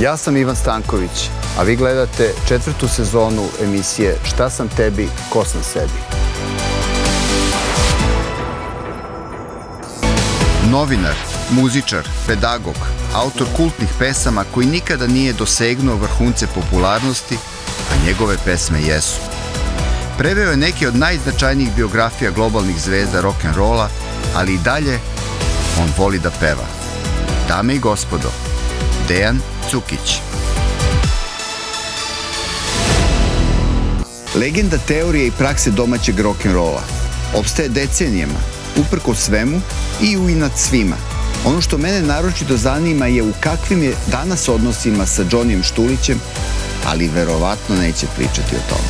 Ja sam Ivan Stanković, a vi gledate četvrtu sezonu emisije Šta sam tebi, ko sam sebi. Novinar, muzičar, pedagog, autor kultnih pesama koji nikada nije dosegnuo vrhunce popularnosti, a njegove pesme jesu. Preveo je neke od najznačajnijih biografija globalnih zvezda rock'n'rolla, ali i dalje on voli da peva. Dame i gospodo, Dejan Cukić. Legenda teorije i prakse domaćeg rock'n'rolla opstaje decenijama, uprko svemu i u inat svima. Ono što mene naročito zanima je u kakvim je danas odnosima sa Johnnyem Štulićem, ali verovatno neće pričati o tome.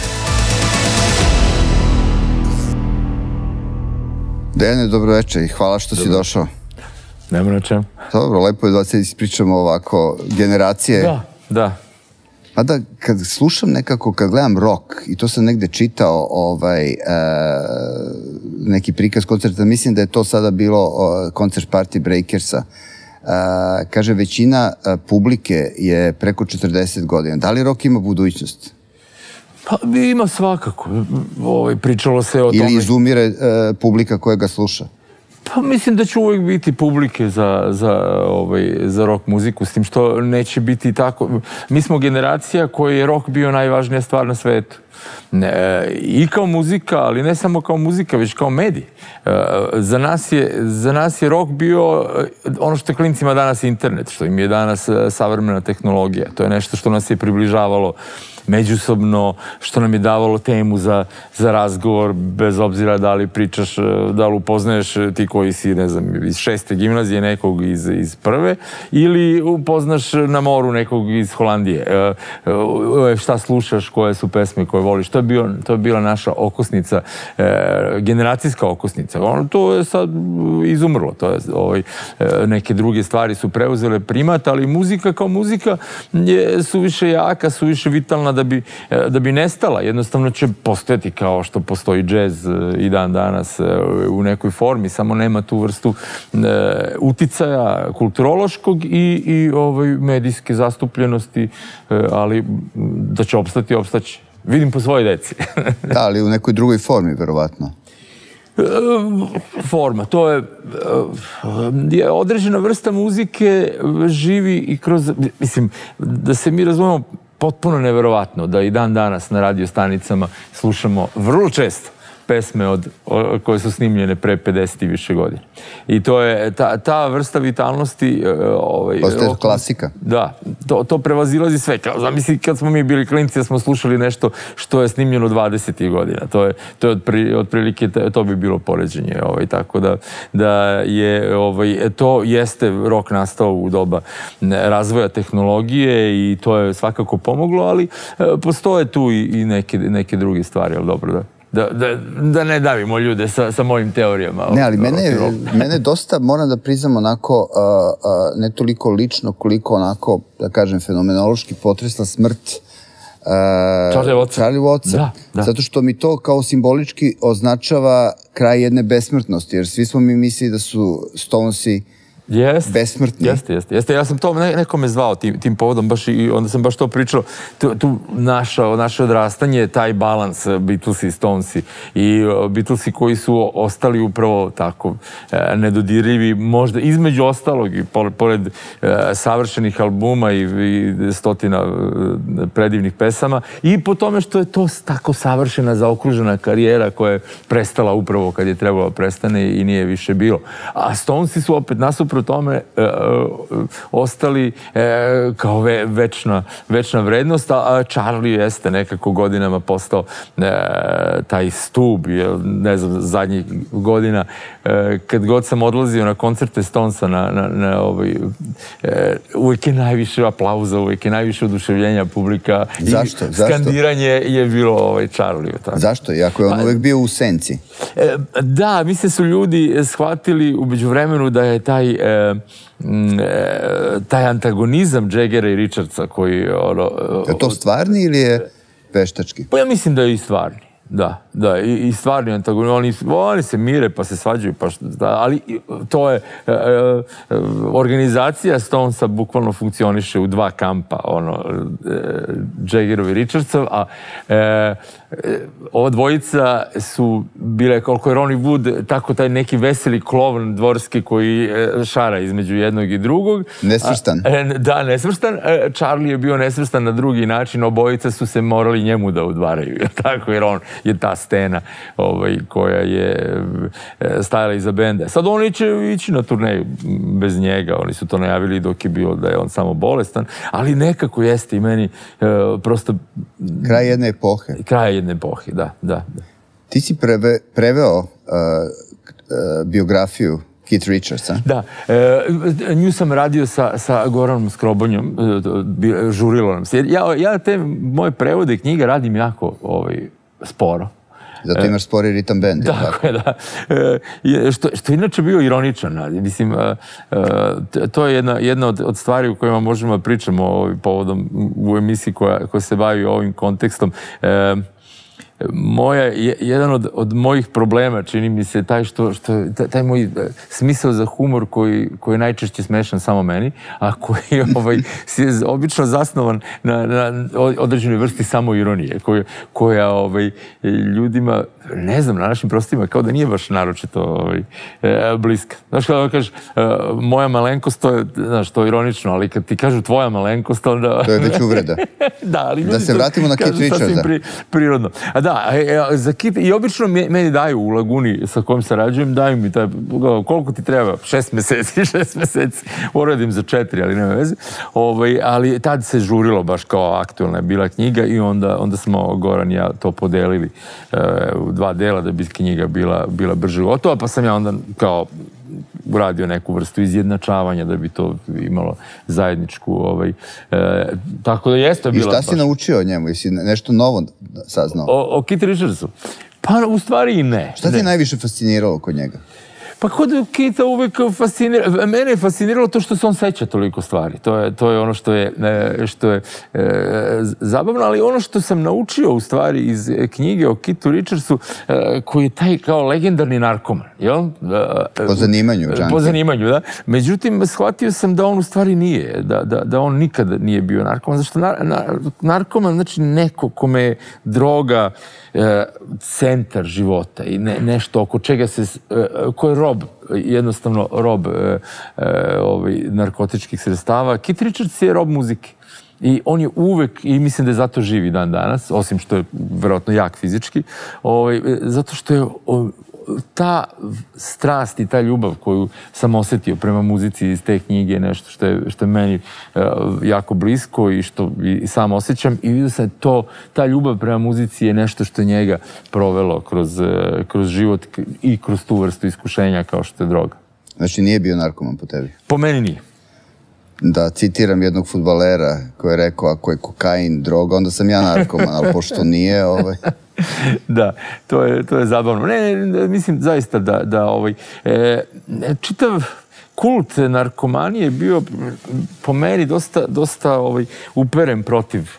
Dejane, dobro večer i hvala što dobro. si došao. Nema na čem. Dobro, lepo je da se ispričamo ovako, generacije. Da, da. A da, kad slušam nekako, kad gledam rock, i to sam negde čitao, ovaj, e, neki prikaz koncerta, mislim da je to sada bilo o, koncert Party Breakersa, e, kaže, većina e, publike je preko 40 godina. Da li rock ima budućnost? Pa ima svakako. Ovaj, pričalo se o Ili tome... Ili izumire e, publika koja ga sluša? Pa mislim da će uvijek biti publike za, za, ovaj, za rock muziku, s tim što neće biti tako. Mi smo generacija koji je rock bio najvažnija stvar na svetu. Ne, I kao muzika, ali ne samo kao muzika, već kao medij. E, za nas je, za nas je rock bio ono što je klincima danas internet, što im je danas e, savremena tehnologija. To je nešto što nas je približavalo međusobno, što nam je davalo temu za, za razgovor, bez obzira da li pričaš, da li upoznaješ ti koji si, ne znam, iz šeste gimnazije nekog iz, iz prve, ili upoznaš na moru nekog iz Holandije. E, e, šta slušaš, koje su pesme koje voliš. To je, bio, to je bila naša okosnica, e, generacijska okosnica. Ono, to je sad izumrlo. To je, ovaj, neke druge stvari su preuzele primat, ali muzika kao muzika je suviše jaka, suviše vitalna da bi, e, da bi nestala. Jednostavno će postojati kao što postoji džez e, i dan danas e, u nekoj formi, samo nema tu vrstu uticaja kulturološkog i, i ovaj, medijske zastupljenosti, ali da će opstati, opstaće. Vidim po svojoj deci. da, ali u nekoj drugoj formi, verovatno forma. To je, je određena vrsta muzike živi i kroz, mislim, da se mi razumemo, potpuno neverovatno da i dan danas na radio stanicama slušamo vrlo često pesme od, o, koje su snimljene pre 50 i više godina. I to je ta, ta vrsta vitalnosti... E, ovaj, Postoje oko, klasika. Da, to, to prevazilazi sve. Kao, zamisli kad smo mi bili klinci da smo slušali nešto što je snimljeno 20. godina. To je, to je otpri, otprilike, to bi bilo poređenje. Ovaj, tako da, da je, ovaj, to jeste rok nastao u doba razvoja tehnologije i to je svakako pomoglo, ali e, postoje tu i, i neke, neke druge stvari, ali dobro da da, da, da ne davimo ljude sa, sa mojim teorijama. Ne, ali mene, mene dosta, moram da priznam onako, uh, uh, ne toliko lično, koliko onako, da kažem, fenomenološki potresla smrt uh, Charlie Watson. Charlie Watson. Da, da. Zato što mi to kao simbolički označava kraj jedne besmrtnosti, jer svi smo mi mislili da su Stonesi Jest, besmrtni. Jeste, jeste, jeste. Ja sam to ne, nekome zvao tim, tim povodom baš i onda sam baš to pričao. Tu, tu naša, naše odrastanje, taj balans eh, Beatlesi i Stonesi i eh, Beatlesi koji su ostali upravo tako e, nedodirljivi, možda između ostalog i pored, pored e, savršenih albuma i, i stotina e, predivnih pesama i po tome što je to tako savršena zaokružena karijera koja je prestala upravo kad je trebalo da prestane i nije više bilo. A Stonesi su opet nasuprot nasuprot tome e, e, ostali e, kao ve, večna, večna vrednost, a Charlie jeste nekako godinama postao e, taj stub, je, ne znam, zadnjih godina, e, kad god sam odlazio na koncerte Stonesa na, na, na ovaj, e, uvijek je najviše aplauza, uvijek je najviše oduševljenja publika Zašto? i skandiranje je bilo ovaj Charlie. Tako. Zašto? Iako je on uvijek bio u senci. E, da, mislim su ljudi shvatili umeđu vremenu da je taj e, e, taj antagonizam Jaggera i Richardsa koji ono... Je to stvarni ili je veštački? Pa ja mislim da je i stvarni. Da, da, i, i stvarni antagonisti, oni, oni se mire pa se svađaju, pa što, da, ali to je, e, e, organizacija Stonesa bukvalno funkcioniše u dva kampa, ono, e, Jaggerov i Richardsov, a e, ova dvojica su bile, koliko je Ronnie Wood, tako taj neki veseli klovn dvorski koji e, šara između jednog i drugog. Nesvrstan. A, e, da, nesvrstan. E, Charlie je bio nesvrstan na drugi način, obojica su se morali njemu da udvaraju, tako, jer on je ta stena ovaj, koja je stajala iza benda. Sad oni će ići na turneju bez njega, oni su to najavili dok je bio da je on samo bolestan, ali nekako jeste i meni prosto... Kraj jedne epohe. Kraj jedne epohe, da, da. da. Ti si preve, preveo uh, uh, biografiju Keith Richardsa. Da, e, nju sam radio sa, sa Goranom Skrobonjom, e, žurilo nam se. Ja, ja te moje prevode knjiga radim jako ovaj, sporo. Zato imaš spori ritam bend. Tako, tako je, da. E, što, što je inače bio ironičan. Mislim, e, e, to je jedna, jedna od, od stvari u kojima možemo da pričamo ovaj, povodom u emisiji koja, koja se bavi ovim kontekstom. E, moja, jedan od, od mojih problema, čini mi se, taj, što, što, taj moj e, smisao za humor koji, koji je najčešće smešan samo meni, a koji ovaj, je obično zasnovan na, na određenoj vrsti samo ironije, koja, koja ovaj, ljudima, ne znam, na našim prostima, kao da nije baš naročito ovaj, e, bliska. Znaš, kada kažeš, e, moja malenkost, to je, znaš, to je ironično, ali kad ti kažu tvoja malenkost, onda... To je već uvreda. da, ali da se vratimo na Kit Richarda. Pri, prirodno. A da, e, za kit, i obično meni daju u Laguni sa kojom sarađujem, daju mi taj, koliko ti treba? Šest meseci, šest meseci, uradim za četiri, ali nema veze. Ovaj, ali tad se žurilo baš kao aktualna je bila knjiga i onda, onda smo Goran i ja to podelili e, u dva dela da bi knjiga bila, bila brže gotova, pa sam ja onda kao uradio neku vrstu izjednačavanja da bi to imalo zajedničku ovaj, e, tako da jeste bila... I šta si baš... naučio o njemu? Jesi nešto novo saznao? O, o Kit Richardsu? Pa u stvari i ne. Šta te najviše fasciniralo kod njega? Pa kod Kita uvek fascinira, mene je fasciniralo to što se on seća toliko stvari. To je, to je ono što je, e, što je e, zabavno, ali ono što sam naučio u stvari iz knjige o Kitu Richardsu, e, koji je taj kao legendarni narkoman, jel? E, po zanimanju, džanke. Po zanimanju, da. Međutim, shvatio sam da on u stvari nije, da, da, da on nikada nije bio narkoman, zašto nar, nar, narkoman znači neko kome je droga, e, centar života i ne, nešto oko čega se, e, ko je rob, jednostavno rob e, e, ovaj, narkotičkih sredstava. Kit Richards je rob muzike. I on je uvek, i mislim da je zato živi dan danas, osim što je verovatno jak fizički, ovaj, zato što je ta strast i ta ljubav koju sam osetio prema muzici iz te knjige je nešto što je, što je meni uh, jako blisko i što i sam osjećam i vidio sam to, ta ljubav prema muzici je nešto što je njega provelo kroz, uh, kroz život i kroz tu vrstu iskušenja kao što je droga. Znači nije bio narkoman po tebi? Po meni nije. Da citiram jednog futbalera koji je rekao ako je kokain droga, onda sam ja narkoman, ali pošto nije, ovaj... da, to je, to je zabavno. Ne, ne mislim zaista da, da ovaj, e, čitav kult narkomanije je bio po meni dosta, dosta ovaj, uperen protiv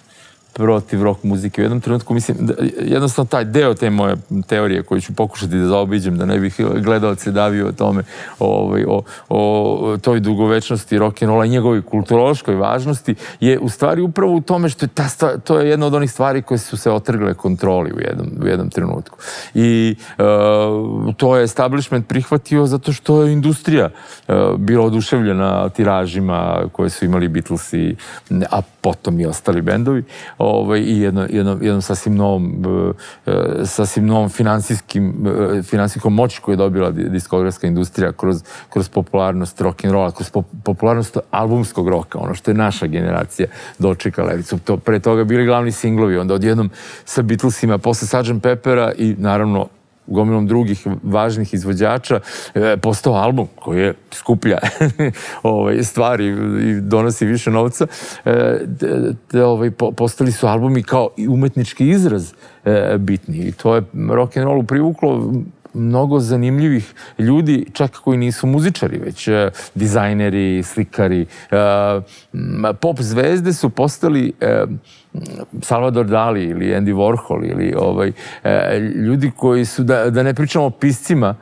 protiv rock muzike. U jednom trenutku mislim, da, jednostavno taj deo te moje teorije koju ću pokušati da zaobiđem, da ne bih gledalce davio o tome, ovaj, o, o toj dugovečnosti rock'n'rolla i njegovoj kulturološkoj važnosti, je u stvari upravo u tome što je ta stvar, to je jedna od onih stvari koje su se otrgle kontroli u jednom, u jednom trenutku. I uh, to je establishment prihvatio zato što je industrija uh, bila oduševljena tiražima koje su imali Beatlesi, a potom i ostali bendovi ovaj, i jedno, jedno, jednom sasvim novom, e, sasvim novom finansijskim, e, finansijskom moći koju je dobila diskografska industrija kroz, kroz popularnost rock'n'rolla, kroz popularnost albumskog roka, ono što je naša generacija dočekala. Jer to, pre toga bili glavni singlovi, onda odjednom sa Beatlesima, posle Sgt. Peppera i naravno gomilom drugih važnih izvođača e, postao album koji je skuplja ovaj, stvari i donosi više novca. E, de, ovaj, po, postali su albumi kao umetnički izraz e, bitni i to je rock and rollu privuklo mnogo zanimljivih ljudi, čak koji nisu muzičari, već e, dizajneri, slikari. E, pop zvezde su postali e, Salvador Dali ili Andy Warhol ili ovaj, ljudi koji su, da, da ne pričamo o piscima,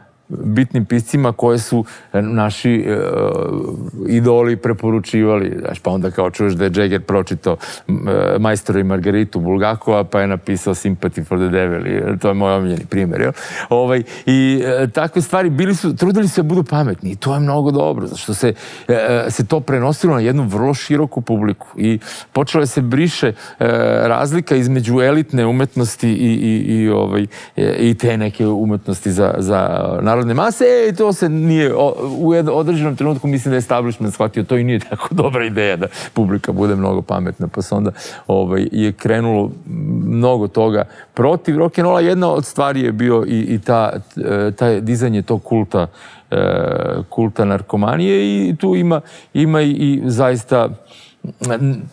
bitnim piscima koje su e, naši uh, idoli preporučivali. Znaš, pa onda kao čuješ da je Jagger pročito uh, Majstora i Margaritu Bulgakova, pa je napisao Sympathy for the Devil. I, to je moj omiljeni primjer. Jel? Ovaj, I uh, takve stvari bili su, trudili se da budu pametni i to je mnogo dobro, zašto se, uh, se to prenosilo na jednu vrlo široku publiku i počelo je se briše uh, razlika između elitne umetnosti i, i, i, ovaj, i te neke umetnosti za, za narodne mase, e, to se nije, u određenom trenutku mislim da je establishment shvatio to i nije tako dobra ideja da publika bude mnogo pametna, pa se onda ovaj, je krenulo mnogo toga protiv rock'n'rolla. Jedna od stvari je bio i, i ta, e, ta dizanje tog kulta e, kulta narkomanije i tu ima, ima i, i zaista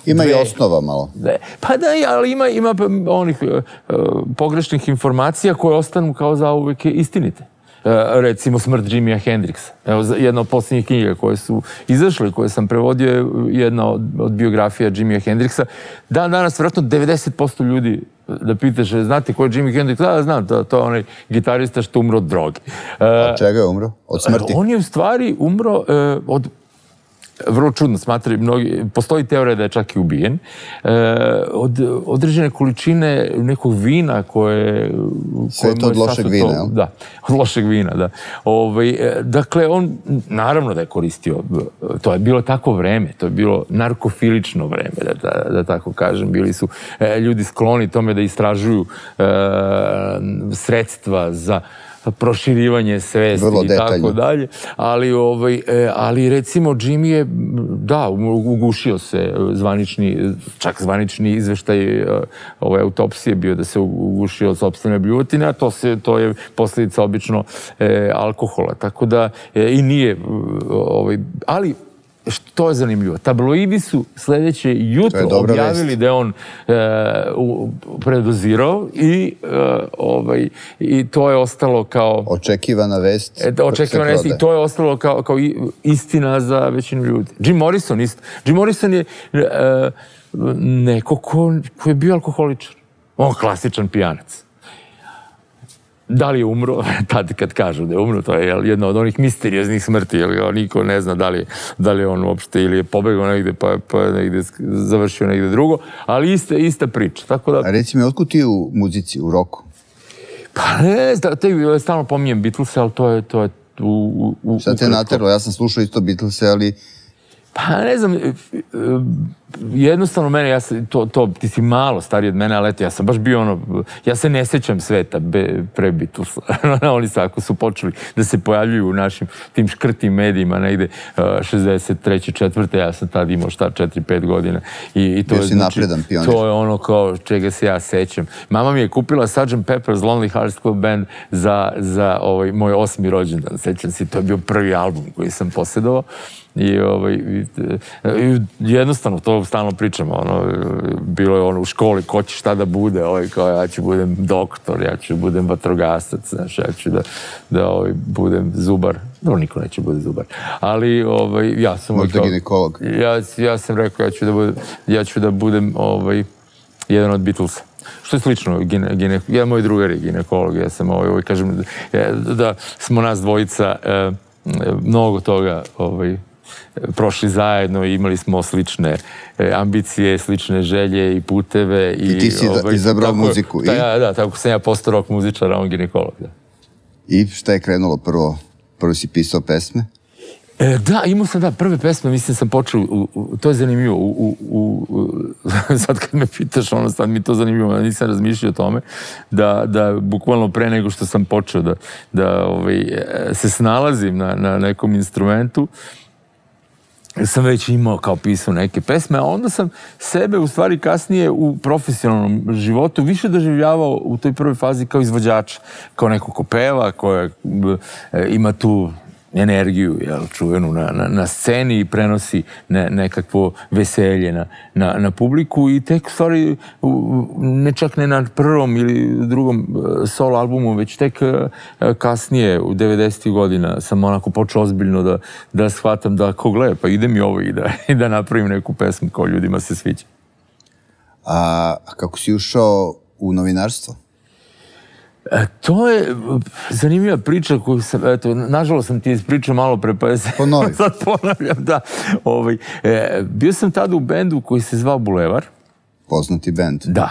ima dve, i osnova malo. Dve. Pa da, ali ima, ima onih uh, pogrešnih informacija koje ostanu kao zauvek istinite. E, recimo Smrt Jimmya Hendrixa. Evo, jedna od posljednjih knjiga koje su izašle, koje sam prevodio, je jedna od, od biografija Jimmya Hendrixa. Dan danas, vjerojatno, 90% ljudi da pitaš, znate ko je Jimi Hendrix? Da, znam, to, to je onaj gitarista što umro od droge. Od čega je umro? Od smrti? On je u stvari umro uh, od vrlo čudno smatraju mnogi, postoji teorija da je čak i ubijen, e, od određene količine nekog vina koje... Sve to od lošeg vina, jel? Da, od lošeg vina, da. Ove, ovaj, dakle, on, naravno da je koristio, to je bilo tako vreme, to je bilo narkofilično vreme, da, da, da tako kažem, bili su e, ljudi skloni tome da istražuju e, sredstva za proširivanje svesti i tako dalje. Ali, ovaj, e, ali recimo Jimmy je, da, ugušio se zvanični, čak zvanični izveštaj e, ove autopsije bio da se ugušio od sobstvene bljutine, a to, se, to je posljedica obično e, alkohola. Tako da e, i nije, ovaj, ali što je zanimljivo, tabloidi su sledeće jutro objavili vest. da je on e, u, predozirao i, e, ovaj, i to je ostalo kao... Očekivana vest. E, da, očekivana vest i to je ostalo kao, kao istina za većinu ljudi. Jim Morrison isto. Jim Morrison je e, neko ko, ko je bio alkoholičar. On klasičan pijanac. Da li je umro, tad kad kažu da je umro, to je jedna od onih misterioznih smrti, jer niko ne zna da li, da li on uopšte ili je pobegao negde pa, pa negde završio negde drugo, ali ista, ista priča. Tako da... A reci mi, otkud ti u muzici, u roku? Pa ne, te, stalno pominjem Beatles, ali to je, to je u, u, Šta te naterlo? Ja sam slušao isto Beatles, ali Pa ne znam, e, e, jednostavno mene, ja sam, to, to, ti si malo stariji od mene, ali eto, ja sam baš bio ono, ja se ne sećam sveta be, pre Beatlesa. Oni su, ako su počeli da se pojavljuju u našim tim škrtim medijima negde uh, 63. četvrte, ja sam tad imao šta, 4-5 godina. I, i to Bio je, si znači, napredan pionir. To je ono kao čega se ja sećam. Mama mi je kupila Sgt. Pepper's Lonely Hearts Club Band za, za ovaj, moj osmi rođendan. Sećam se, to je bio prvi album koji sam posjedovao. I, ovaj, i, jednostavno, to stalno pričamo, ono, bilo je ono u školi, ko će šta da bude, ovaj, kao ja ću budem doktor, ja ću budem vatrogasac, znaš, ja ću da, da ovaj, budem zubar. No, niko neće bude zubar. Ali, ovaj, ja sam... Možda ginekolog. Ja, ja sam rekao, ja ću da budem, ja ću da budem ovaj, jedan od Beatlesa što je slično, gine, gine, ja moj drugar je ginekolog, ja sam ovaj, ovaj kažem, da, da smo nas dvojica eh, mnogo toga ovaj, prošli zajedno i imali smo slične e, ambicije, slične želje i puteve. I, I ti si ovaj, izabrao tako, muziku. Da, I? Ja, da, tako sam ja postao rock muzičar, a on ginekolog. Da. I šta je krenulo prvo? Prvo si pisao pesme? E, da, imao sam, da, prve pesme, mislim sam počeo, u, u, to je zanimljivo, u, u, sad kad me pitaš, ono, sad mi to zanimljivo, nisam razmišljao o tome, da, da bukvalno pre nego što sam počeo da, da ovaj, se snalazim na, na nekom instrumentu, sam već imao kao pisao neke pesme, a onda sam sebe u stvari kasnije u profesionalnom životu više doživljavao u toj prvoj fazi kao izvođač, kao neko ko peva, ko e, ima tu energiju jel, čuvenu na, na, na sceni i prenosi ne, nekakvo veselje na, na, na publiku i tek stvari ne čak ne na prvom ili drugom e, solo albumu, već tek e, kasnije u 90. godina sam onako počeo ozbiljno da, da shvatam da ko gleda, pa ide mi ovo i da, i da napravim neku pesmu kao ljudima se sviđa. A kako si ušao u novinarstvo? E, to je zanimljiva priča koju sam, eto, nažalost sam ti ispričao malo pre, pa je se sad ponavljam, da. Ovaj, e, bio sam tada u bendu koji se zvao Bulevar. Poznati bend. Da.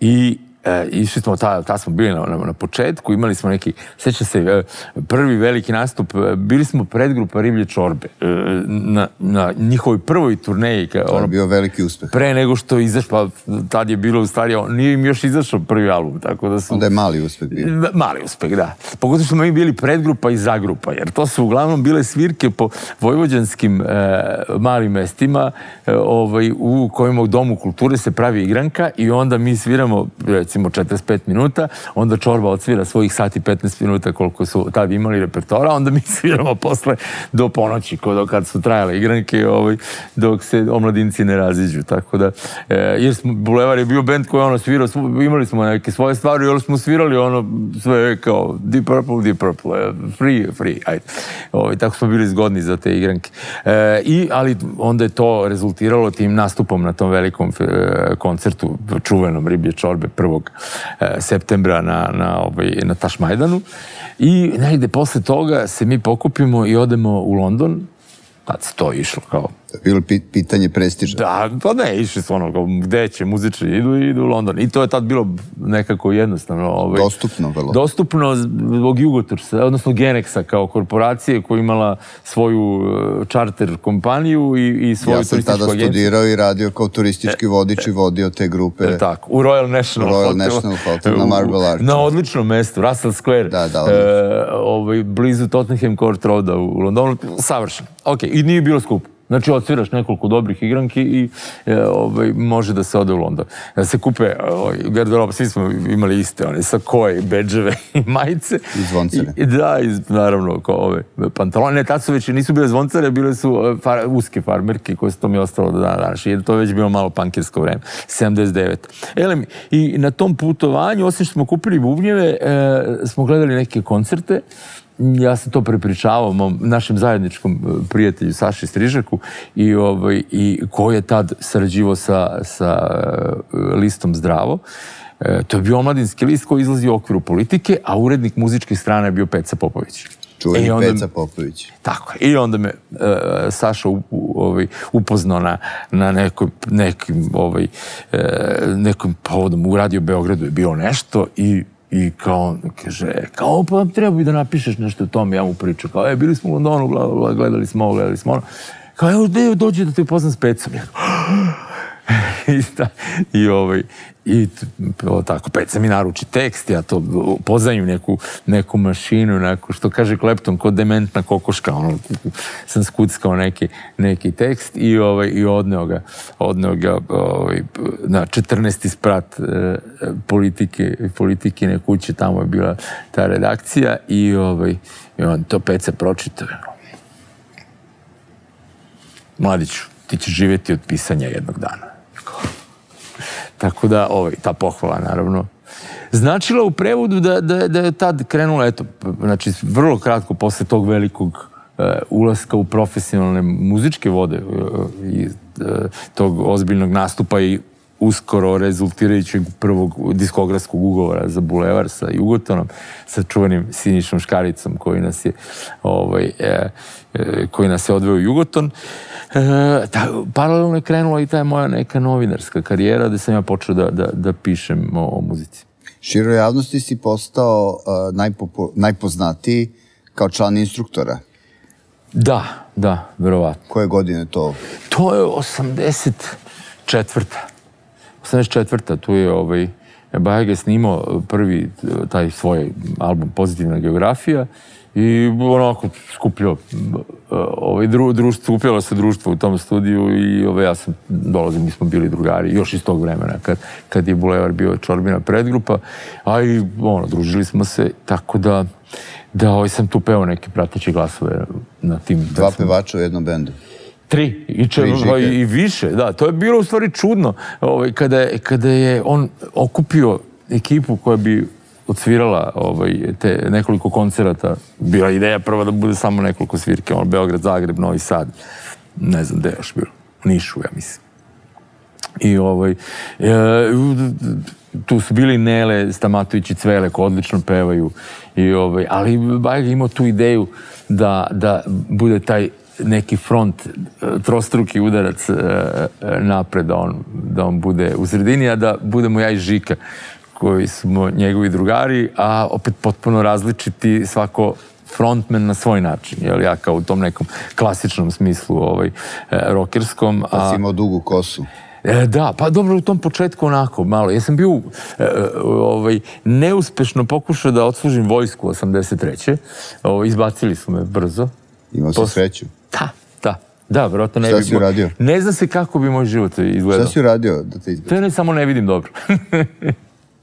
I E, išli smo, ta, ta smo bili na, na, na početku, imali smo neki, seća se, e, prvi veliki nastup, e, bili smo predgrupa Riblje čorbe e, na, na njihovoj prvoj turneji. Ka, to je ono, bio veliki uspeh. Pre nego što je izašao, pa tad je bilo u stvari, nije im još izašao prvi album, tako da su... Onda je mali uspeh bio. Mali uspeh, da. Pogotovo smo mi bili predgrupa i zagrupa, jer to su uglavnom bile svirke po vojvođanskim e, malim mestima, e, ovaj, u kojima u Domu kulture se pravi igranka i onda mi sviramo, recimo 45 minuta, onda Čorba odsvira svojih sati 15 minuta koliko su tad imali repertora, onda mi sviramo posle do ponoći, kod, kad su trajale igranke, ovaj, dok se omladinci ne raziđu, tako da, e, jer smo, Bulevar je bio band koji ono svirao, imali smo neke svoje stvari, jer smo svirali ono sve kao Deep Purple, Deep Purple, e, free, free, ajde. Ovaj, tako smo bili zgodni za te igranke. E, i, ali onda je to rezultiralo tim nastupom na tom velikom e, koncertu, čuvenom Riblje čorbe prvog e, septembra na, na, ovaj, na Tašmajdanu i negde posle toga se mi pokupimo i odemo u London. Tad se to išlo kao bilo pitanje prestiža. Da, pa ne, išli su ono, gde će muzičari, idu, idu u London. I to je tad bilo nekako jednostavno. Ovaj, dostupno, vrlo. Dostupno zbog Jugotursa, odnosno Genexa kao korporacije koja imala svoju čarter kompaniju i, i svoju ja turističku agenciju. Ja sam tada studirao i radio kao turistički vodič i vodio te grupe. E, tako, u Royal National Royal Hotel. National Hotel na Marble Arch. Na odličnom mestu, Russell Square. Da, da, odlično. E, ovaj, blizu Tottenham Court Roada u Londonu. Savršeno. Ok, i nije bilo skupo. Znači, odsviraš nekoliko dobrih igranki i e, ovaj, može da se ode u London. Da se kupe ovaj, garderoba, svi smo imali iste, one sa koje, beđeve i majice. I zvoncare. I, da, iz, naravno, kao ove pantalone. Ne, tad su već nisu bile zvoncare, bile su e, far, uske farmerke koje su to mi ostalo do dana danas. Jer to je već bilo malo pankirsko vreme. 79. Elem, i na tom putovanju, osim što smo kupili bubnjeve, e, smo gledali neke koncerte ja sam to prepričavao mom, našem zajedničkom e, prijatelju Saši Strižaku i, ovaj, i ko je tad sarađivo sa, sa e, listom Zdravo. E, to je bio omladinski list koji izlazi u okviru politike, a urednik muzičke strane je bio Peca Popović. Čuveni e, onda, Peca Popović. Tako I onda me uh, Saša u, u, ovaj, upoznao na, na nekoj, nekim, ovaj, uh, nekom povodom u Radio Beogradu je bilo nešto i I kao, kaže, kao, pa treba da napišeš nešto o tome, ja mu pričam, kao, e, bili smo u Londonu, gledali smo ovo, gledali smo ono. Kao, evo, dođe da te upoznam s pecom? Ja, I, sta, i, ovaj, i o, tako, Peca mi naruči tekst, ja to pozajim neku, neku mašinu, neku, što kaže Klepton, kod dementna kokoška, ono, sam skuckao neki, neki tekst i, ovaj, i odneo ga, odneo ga ovaj, na 14. sprat e, politike, politikine kuće, tamo je bila ta redakcija i, ovaj, i on to Peca pročitao. Mladiću, ti ćeš živjeti od pisanja jednog dana. Tako da, ovaj, ta pohvala, naravno, značila u prevodu da, da, da je tad krenula, eto, znači, vrlo kratko posle tog velikog e, ulaska u profesionalne muzičke vode e, i e, tog ozbiljnog nastupa i uskoro rezultirajućeg prvog diskografskog ugovora za Bulevar sa Jugotonom, sa čuvenim Sinišom Škaricom koji nas je ovaj, e, e, koji nas je odveo u Jugoton. E, ta, paralelno je krenula i ta moja neka novinarska karijera gde sam ja počeo da, da, da pišem o, o muzici. Široj javnosti si postao uh, najpopo, najpoznatiji kao član instruktora. Da, da, verovatno. Koje godine to? To je 84. 84. tu je ovaj, Bajage snimao prvi taj svoj album Pozitivna geografija i onako skupljao ovaj, dru, društvo, upjelo se društvo u tom studiju i ovaj, ja sam dolazim, mi smo bili drugari, još iz tog vremena, kad, kad je Bulevar bio Čorbina predgrupa, a i ono, družili smo se, tako da, da ovaj, sam tu peo neke prateće glasove na tim... Dva pevača u jednom bendu. Tri, i, če, i, i više, da. To je bilo u stvari čudno ovaj, kada, kada je on okupio ekipu koja bi odsvirala ovaj, te nekoliko koncerata. Bila ideja prva da bude samo nekoliko svirke, on Beograd, Zagreb, Novi Sad, ne znam gde još bilo, u Nišu, ja mislim. I ovaj, e, tu su bili Nele, Stamatović i Cvele koji odlično pevaju. I, ovaj, ali Bajeg imao tu ideju da, da bude taj neki front, e, trostruki udarac e, napred, da on, da on bude u sredini, a da budemo ja i Žika koji smo njegovi drugari, a opet potpuno različiti svako frontman na svoj način, jel ja kao u tom nekom klasičnom smislu ovaj, e, rokerskom. Pa si imao dugu kosu. E, da, pa dobro u tom početku onako malo. Ja sam bio e, e ovaj, neuspešno pokušao da odslužim vojsku 83. Ovo, izbacili su me brzo. Imao si sreću. Da, vjerojatno ne Šta bi... si uradio? Ne zna se kako bi moj život izgledao. Šta si uradio da te izbaci? To ne samo ne vidim dobro.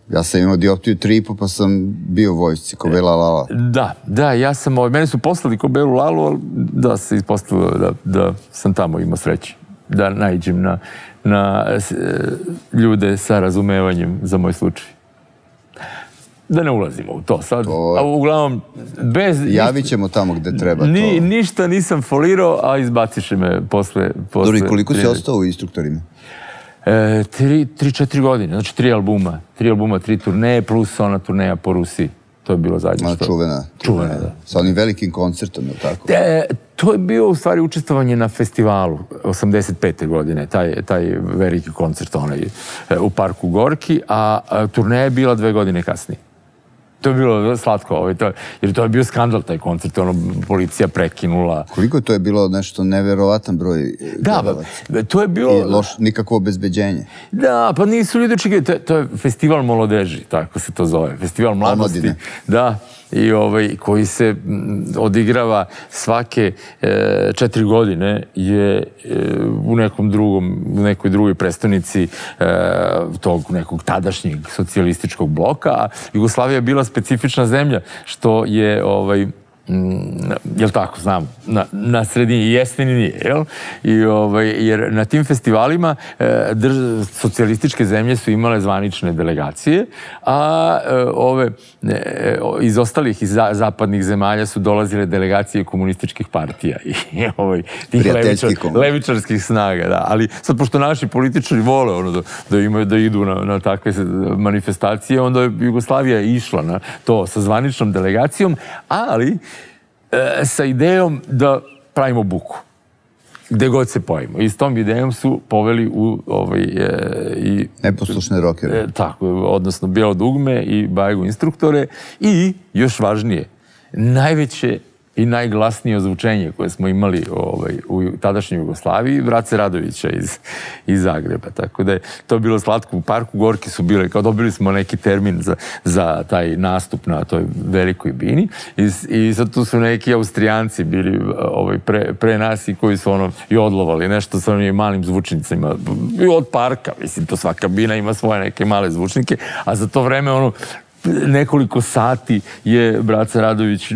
Ja sam imao dioptiju 3,5 pa sam bio u vojsci, ko Bela Lala. Da, da, ja sam, ovaj, mene su poslali ko Belu Lalu, ali da se ispostavilo da, da sam tamo imao sreće. Da najđem na, na e, ljude sa razumevanjem za moj slučaj. Da ne ulazimo u to sad. To... A uglavnom, bez... Javit ćemo tamo gde treba ni, to. Ništa nisam folirao, a izbaciše me posle... posle Dobro, koliko si ostao u instruktorima? E, tri, tri, četiri godine, znači tri albuma. Tri albuma, tri turneje, plus ona turneja po Rusiji. To je bilo zadnje što... Čuvena. Čuvena, da. Sa onim velikim koncertom, je tako? E, to je bio u stvari učestvovanje na festivalu 85. godine, taj, taj veliki koncert onaj, e, u parku Gorki, a, a turneja je bila dve godine kasnije. To je bilo slatko, ovaj, to, jer to je bio skandal taj koncert, ono, policija prekinula. Koliko to je bilo nešto neverovatan broj e, Da, ba, to je bilo... I loš, nikakvo obezbeđenje. Da, pa nisu ljudi očekali, to, to je festival molodeži, tako se to zove, festival mladosti. Omladine. Da, i ovaj, koji se odigrava svake e, četiri godine je e, u nekom drugom, u nekoj drugoj predstavnici e, tog nekog tadašnjeg socijalističkog bloka, a Jugoslavija je bila specifična zemlja, što je ovaj, Mm, jel tako, znam, na, na sredini jeste ni nije, jel? I, ovaj, jer na tim festivalima e, drž, socijalističke zemlje su imale zvanične delegacije, a e, ove e, iz ostalih iz za, zapadnih zemalja su dolazile delegacije komunističkih partija i ovaj, tih levičar, levičarskih snaga, da. Ali sad, pošto naši političari vole ono, da, da imaju da idu na, na takve manifestacije, onda je Jugoslavija išla na to sa zvaničnom delegacijom, ali e, sa idejom da pravimo buku gde god se pojimo. I s tom idejom su poveli u ovaj, e, i... Neposlušne rokere. E, tako, odnosno bijelo dugme i bajegu instruktore i, još važnije, najveće i najglasnije ozvučenje koje smo imali ovaj, u tadašnjoj Jugoslaviji, Vrace Radovića iz, iz Zagreba. Tako da je to bilo slatko. U parku Gorki su bile, kao dobili smo neki termin za, za taj nastup na toj velikoj bini i, i sad tu su neki Austrijanci bili ovaj, pre, pre nas i koji su ono i odlovali nešto sa onim malim zvučnicima i od parka, mislim, to svaka bina ima svoje neke male zvučnike, a za to vreme ono nekoliko sati je Braca Radović,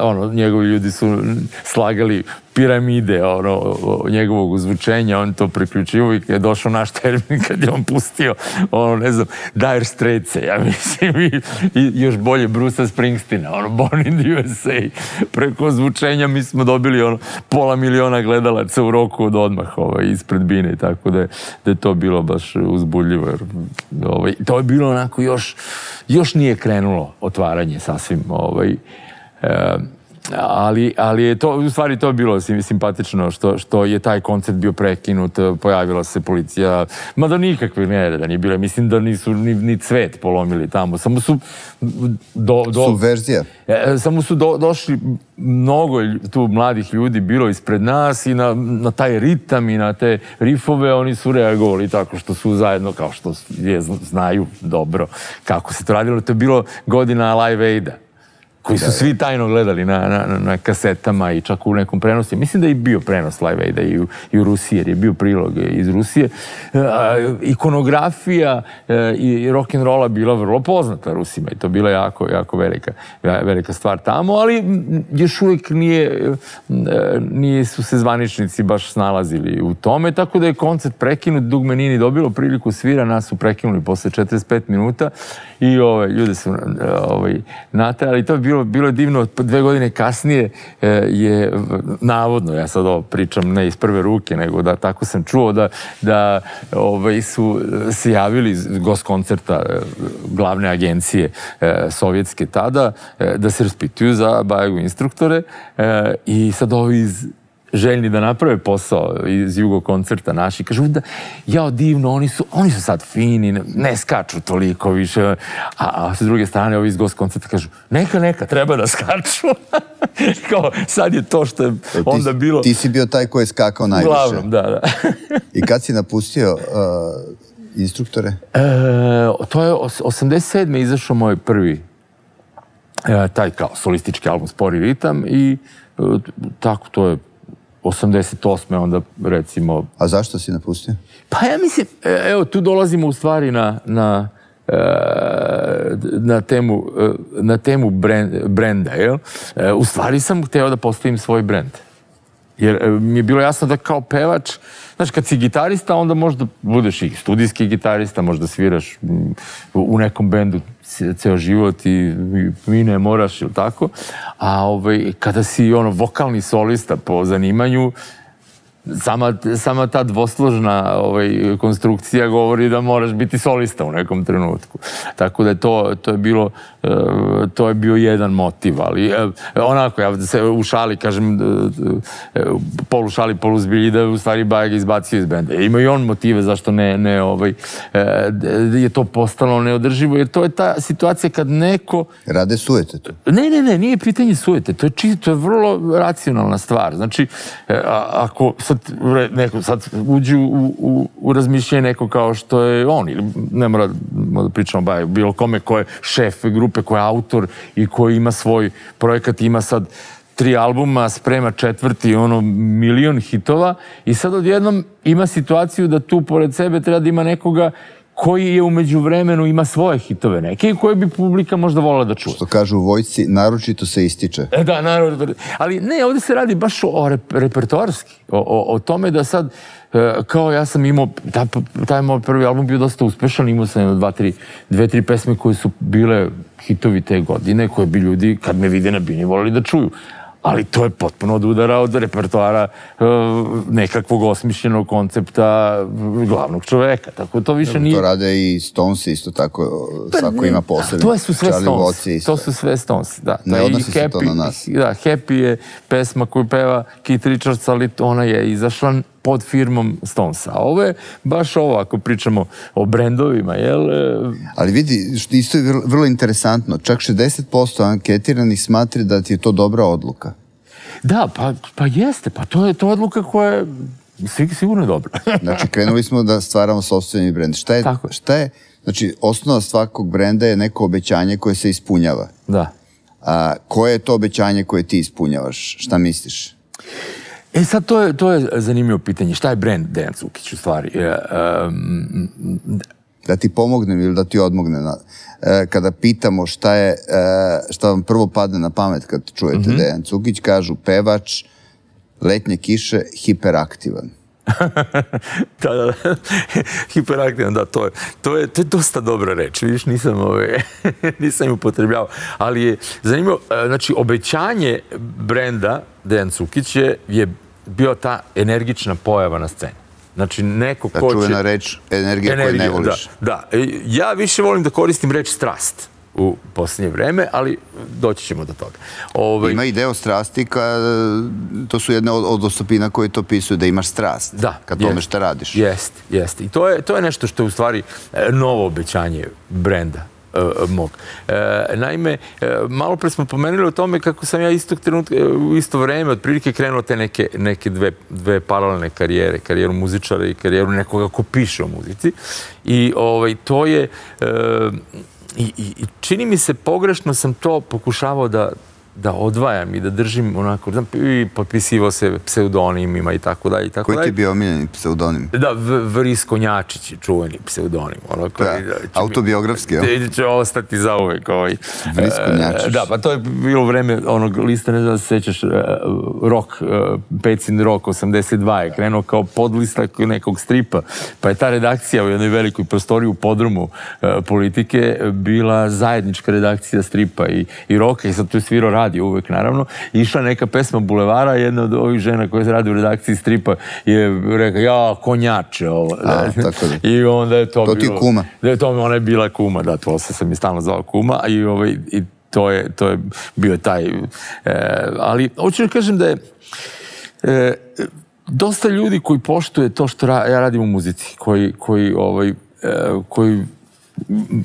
ono, njegovi ljudi su slagali piramide ono, njegovog uzvučenja, on to priključivo i je došao naš termin kad je on pustio ono, ne znam, Dire Straits ja mislim, i, i još bolje Brusa Springsteena, ono, Born in the USA. Preko zvučenja mi smo dobili ono, pola miliona gledalaca u roku od odmah ovaj, ispred Bine, tako da je, da je to bilo baš uzbudljivo. Jer, ovaj, to je bilo onako još, još nije krenulo otvaranje sasvim ovaj, e, ali, ali je to, u stvari to je bilo simpatično što, što je taj koncert bio prekinut, pojavila se policija, mada nikakve nereda nije bilo, mislim da nisu ni, ni cvet polomili tamo, samo su do, do, Subverzija. E, samo su do, došli mnogo tu mladih ljudi bilo ispred nas i na, na taj ritam i na te rifove oni su reagovali tako što su zajedno, kao što je, znaju dobro kako se to radilo. To je bilo godina Live Aida koji su svi tajno gledali na, na, na kasetama i čak u nekom prenosu. Mislim da je i bio prenos Live Aida i u, i u Rusiji, jer je bio prilog iz Rusije. E, ikonografija e, i rock and rolla bila vrlo poznata Rusima i to bila jako, jako velika, velika stvar tamo, ali još uvijek nije, e, nije su se zvaničnici baš snalazili u tome, tako da je koncert prekinut, Dugme Nini dobilo priliku svira, nas su prekinuli posle 45 minuta i ove, ovaj, ljude su ovaj, natajali. To je bilo, bilo divno. Dve godine kasnije e, je navodno, ja sad ovo pričam ne iz prve ruke, nego da tako sam čuo da, da ovaj, su se javili iz gost koncerta e, glavne agencije e, sovjetske tada da se raspituju za bajagu instruktore i sad ovi iz željni da naprave posao iz Jugo koncerta naši, kažu da, jao divno, oni su, oni su sad fini, ne, ne skaču toliko više, a, a s druge strane ovi iz Gost koncerta kažu, neka, neka, treba da skaču. Kao, sad je to što je e, onda bilo... Ti si bio taj koji je skakao najviše. Uglavnom, da, da. I kad si napustio uh, instruktore? E, to je 87. izašao moj prvi e, taj kao solistički album Spori ritam i e, tako to je 88. onda recimo... A zašto si napustio? Pa ja mislim, e, evo tu dolazimo u stvari na, na, e, na temu, e, na temu brenda, jel? U stvari sam hteo da postavim svoj brend. Jer mi je bilo jasno da kao pevač, znaš, kad si gitarista, onda možda budeš i studijski gitarista, možda sviraš u nekom bendu ceo život i mi ne moraš, ili tako? A ovaj, kada si ono vokalni solista po zanimanju, sama, sama ta dvosložna ovaj, konstrukcija govori da moraš biti solista u nekom trenutku. Tako da je to, to je bilo e, to je bio jedan motiv, ali e, onako, ja se u šali kažem e, polu šali, polu zbilji da u stvari Bajeg izbacio iz benda. Ima i on motive zašto ne, ne ovaj, je to postalo neodrživo, jer to je ta situacija kad neko... Rade sujete to? Ne, ne, ne, nije pitanje sujete, to je čisto, to je vrlo racionalna stvar. Znači, ako sad sad, neko, sad uđu u, u, u razmišljanje neko kao što je on, ili ne mora da pričamo baj, bilo kome ko je šef grupe, ko je autor i ko ima svoj projekat, ima sad tri albuma, sprema četvrti, ono, milion hitova i sad odjednom ima situaciju da tu pored sebe treba da ima nekoga koji je umeđu vremenu ima svoje hitove neke i koje bi publika možda volila da čuje. Što kažu u vojci, naročito se ističe. E, da, naročito. Ali ne, ovde se radi baš o rep repertoarski. O, o, o tome da sad, e, kao ja sam imao, taj, taj moj prvi album bio dosta uspešan, imao sam dva, tri, dve, tri pesme koje su bile hitovi te godine, koje bi ljudi, kad me vide na bini, volili da čuju ali to je potpuno od udara od repertoara uh, nekakvog osmišljenog koncepta glavnog čoveka. Tako to više nije... To rade i Stones isto tako, pa, svako ima posebno. To su sve Stones, to su sve Stones, da. Ne odnosi se to na nas. Da, Happy je pesma koju peva Keith Richards, ali ona je izašla pod firmom Stonesa. A ovo je baš ovo, ako pričamo o brendovima, jel? E, ali vidi, što isto je vrlo interesantno, čak 60% anketiranih smatri da ti je to dobra odluka. Da, pa, pa jeste, pa to je to odluka koja je sigurno dobra. znači, krenuli smo da stvaramo sobstveni brend. Šta je, Tako. šta je, znači, osnova svakog brenda je neko obećanje koje se ispunjava. Da. A, koje je to obećanje koje ti ispunjavaš? Šta misliš? E sad, to je, to je zanimljivo pitanje. Šta je brand Dejan Cukić u stvari? Um, da ti pomognem ili da ti odmogne. E, kada pitamo šta je, e, šta vam prvo padne na pamet kad čujete mm -hmm. Dejan Cukić, kažu pevač, letnje kiše, hiperaktivan. da, da, da. Hiperaktivan, da, to je, to je, to je dosta dobra reč, vidiš, nisam, ove, nisam ju upotrebljavao, ali je zanimljivo, e, znači, obećanje brenda Dejan Cukić je, je bio ta energična pojava na sceni. Znači, neko ko će... čuvena reč, energija, energija koju ne voliš. Da, da. E, ja više volim da koristim reč strast u posljednje vreme, ali doći ćemo do toga. Ove... Ovaj- Ima i deo strasti, ka, to su jedne od, od osobina koje to pisuju, da imaš strast da, ka tome šta radiš. Jest, jest. I to je, to je nešto što je u stvari e, novo obećanje brenda mog. E, naime, e, malo pre smo pomenuli o tome kako sam ja istog trenutka, u isto vreme, otprilike krenuo te neke, neke dve, dve paralelne karijere, karijeru muzičara i karijeru nekoga ko piše o muzici. I ovaj, to je... E, i, i čini mi se pogrešno sam to pokušavao da, da odvajam i da držim onako, znam, i potpisivao se pseudonimima i tako dalje i tako Koji dalje. ti je bio omiljeni pseudonim? Da, Vris Konjačić je čuveni pseudonim. Ono, koji, Da, mi- autobiografski, jel? Da će ostati za uvek. Ovaj. Vris E, Konjačić. Da, pa to je bilo vreme onog lista, ne znam da se sećaš, e, rock, e, Pecin rock 82 je krenuo kao podlistak nekog stripa, pa je ta redakcija u jednoj velikoj prostoriji u podrumu politike bila zajednička redakcija stripa i, i roka i sad tu je svirao radio uvek naravno. Išla neka pesma Bulevara, jedna od ovih žena koja se radi u redakciji stripa je rekao, ja, konjače ovo. A, tako da. I onda je to, To ti je bilo... kuma. Da, to mi ona je bila kuma, da, to se sam i stalno zvao kuma i, ovaj, i to, je, to je bio taj... E, ali hoću da kažem da je e, dosta ljudi koji poštuje to što ra, ja radim u muzici, koji, koji, ovaj, e, koji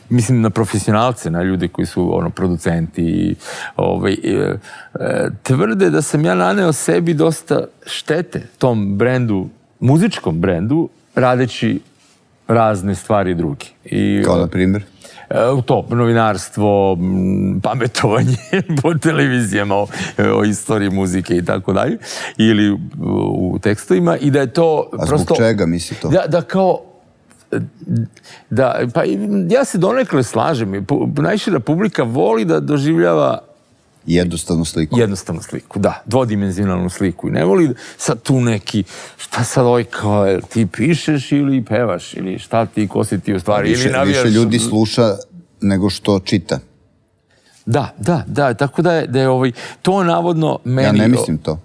mislim na profesionalce, na ljude koji su ono producenti i ovaj, e, e, tvrde da sam ja naneo sebi dosta štete tom brendu, muzičkom brendu, radeći razne stvari drugi. I, Kao na primjer? E, to, novinarstvo, pametovanje po televizijama o, o istoriji muzike i tako dalje, ili u, tekstovima i da je to A prosto... zbog čega misli to? Da, da kao da, pa ja se donekle slažem. Najšira publika voli da doživljava Jednostavnu sliku. jednostavnu sliku, da, dvodimenzionalnu sliku. I ne voli sad tu neki, šta sad ovaj kao, jel ti pišeš ili pevaš, ili šta ti, ko si ti u stvari, Više, ili navijaš... više ljudi sluša nego što čita. Da, da, da, tako da je, da je ovaj, to navodno meni... Ja ne mislim to.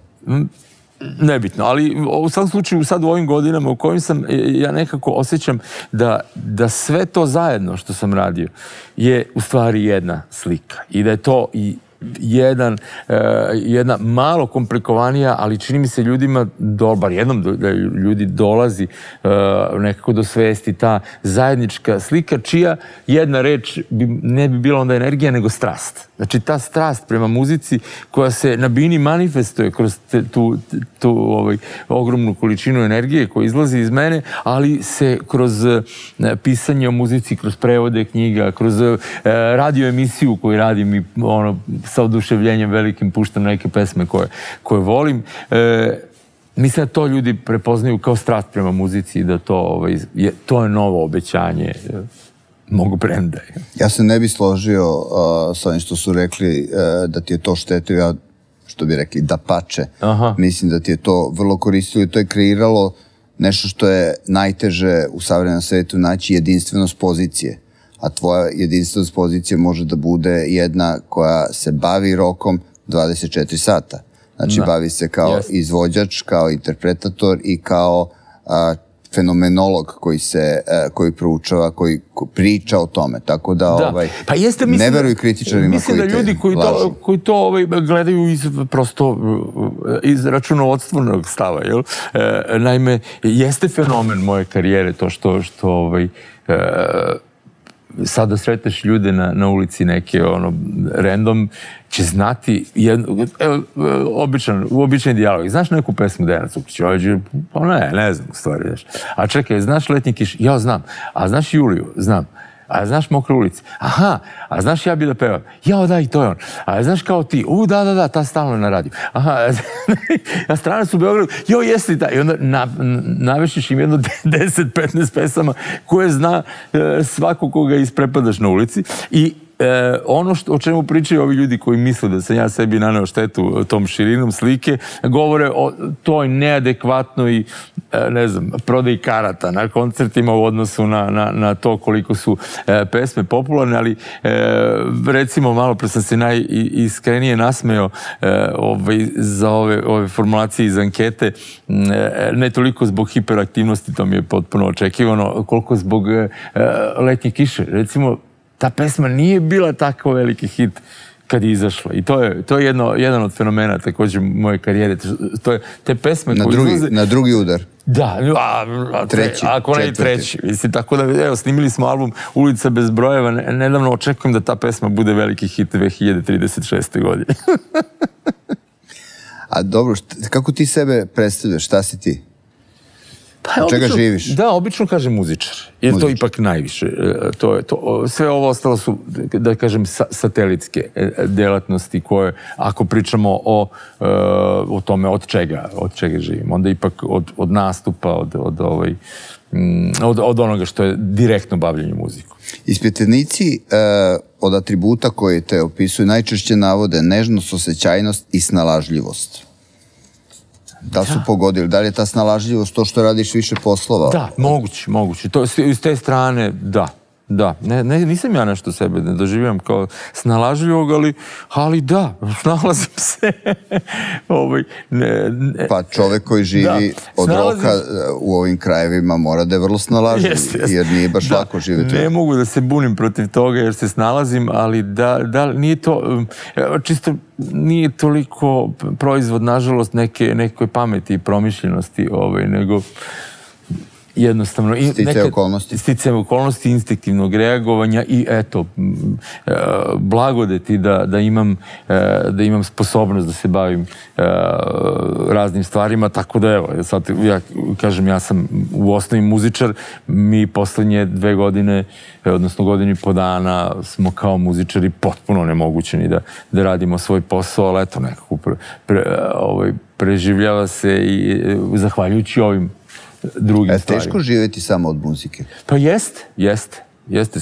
Nebitno, ali u svakom slučaju sad u ovim godinama u kojim sam, e, ja nekako osjećam da, da sve to zajedno što sam radio je u stvari jedna slika i da je to i jedan, e, jedna malo komplikovanija, ali čini mi se ljudima, do, bar jednom da ljudi dolazi e, nekako do svesti ta zajednička slika, čija jedna reč bi, ne bi bila onda energija, nego strast. Znači ta strast prema muzici koja se na bini manifestuje kroz te, tu, tu ovaj, ogromnu količinu energije koja izlazi iz mene, ali se kroz e, pisanje o muzici, kroz prevode knjiga, kroz e, radio emisiju koju radim i ono, sa oduševljenjem velikim puštam neke pesme koje, koje volim. E, mislim da to ljudi prepoznaju kao strast prema muzici i da to, ovaj, je, to je novo obećanje mog brenda. Ja se ne bi složio uh, sa onim što su rekli uh, da ti je to štetio, ja što bi rekli da pače. Aha. Mislim da ti je to vrlo koristilo i to je kreiralo nešto što je najteže u savremenom svetu naći jedinstvenost pozicije. A tvoja jedinstvenost pozicije može da bude jedna koja se bavi rokom 24 sata. Znači Da. bavi se kao Jeste. izvođač, kao interpretator i kao a, fenomenolog koji se a, koji proučava, koji ko- priča o tome. Tako da, Da. ovaj pa jeste, mislim, ne da- veruj kritičarima mislim koji da ljudi koji to, lažu. koji to ovaj, gledaju iz prosto iz računovodstvenog stava, jel? E, naime, jeste fenomen moje karijere to što, što ovaj, e, sada sreteš ljude na, na ulici neke ono random će znati jedno, evo, običan, uobičajen dijalog. Znaš neku pesmu Dejana Cukića? Ovaj će, pa ne, ne znam u stvari. Znaš. A čekaj, znaš Letnji kiš? Ja znam. A znaš Juliju? Znam. A znaš Mokre ulice? Aha, a znaš ja bi da pevam? Jao, da, to je on. A znaš kao ti? U, da, da, da, ta stalno je na radiju. Aha, a stranac u Beogradu? Jo, jesi da. I onda na, navešiš im jedno 10-15 pesama koje zna e, svako koga isprepadaš na ulici i e, ono što, o čemu pričaju ovi ljudi koji misle da sam ja sebi naneo štetu tom širinom slike, govore o toj neadekvatnoj, e, ne znam, prodaji karata na koncertima u odnosu na, na, na to koliko su e, pesme popularne, ali e, recimo malo pre sam se najiskrenije nasmeo e, ovaj, za ove, ove formulacije iz ankete, e, ne toliko zbog hiperaktivnosti, to mi je potpuno očekivano, koliko zbog e, letnje kiše. Recimo, ta pesma nije bila tako veliki hit kad je izašla. I to je, to je jedno, jedan od fenomena takođe moje karijere. To je, te pesme Na koje drugi, izlaze... na drugi udar. Da, a, a Treći, ako ne i treći. Mislim, tako da, evo, snimili smo album Ulica bez brojeva. Ne- Nedavno očekujem da ta pesma bude veliki hit 2036. godine. A dobro, šta, kako ti sebe predstavljaš? Šta si ti? Pa, Od čega obično, živiš? Da, obično kažem muzičar. Jer to Muzičar. ipak najviše. e, To je to. Sve ovo ostalo su, da kažem, sa- satelitske e, delatnosti koje, ako pričamo o, e, o tome od čega, od čega živim, onda ipak od, od nastupa, od, od, ovaj, mm, od, od onoga što je direktno bavljanje muzikom. Ispitanici e, od atributa koji te opisuju najčešće navode nežnost, osjećajnost i snalažljivost. Da li su pogodili? Da li je ta snalažljivost to što radiš više poslova? Da, moguće, moguće. To, s- te strane, da. Da, ne, ne, nisam ja nešto sebe ne doživljam kao snalažljivog, ali, ali da, snalazim se. ovaj, ne, ne, Pa čovek koji živi Da, od snalazim- roka e, u ovim krajevima mora da je vrlo snalažljiv, Jeste, jeste. jer nije baš Da, lako živjeti. Ne mogu da se bunim protiv toga jer se snalazim, ali da, da nije to, evo, čisto nije toliko proizvod, nažalost, neke, nekoj pameti i promišljenosti, ovaj, nego jednostavno i Sticaja okolnosti. sticajem okolnosti instinktivnog reagovanja i eto e, blagodeti da, da imam e, da imam sposobnost da se bavim e, raznim stvarima tako da evo sad ja kažem ja sam u osnovi muzičar mi poslednje dve godine e, odnosno godinu i po dana smo kao muzičari potpuno nemogućeni da, da radimo svoj posao ali eto nekako pre, pre, ovaj, preživljava se i zahvaljujući ovim drugim E, stvarima. teško živjeti samo od muzike. Pa jeste, jeste. Jeste,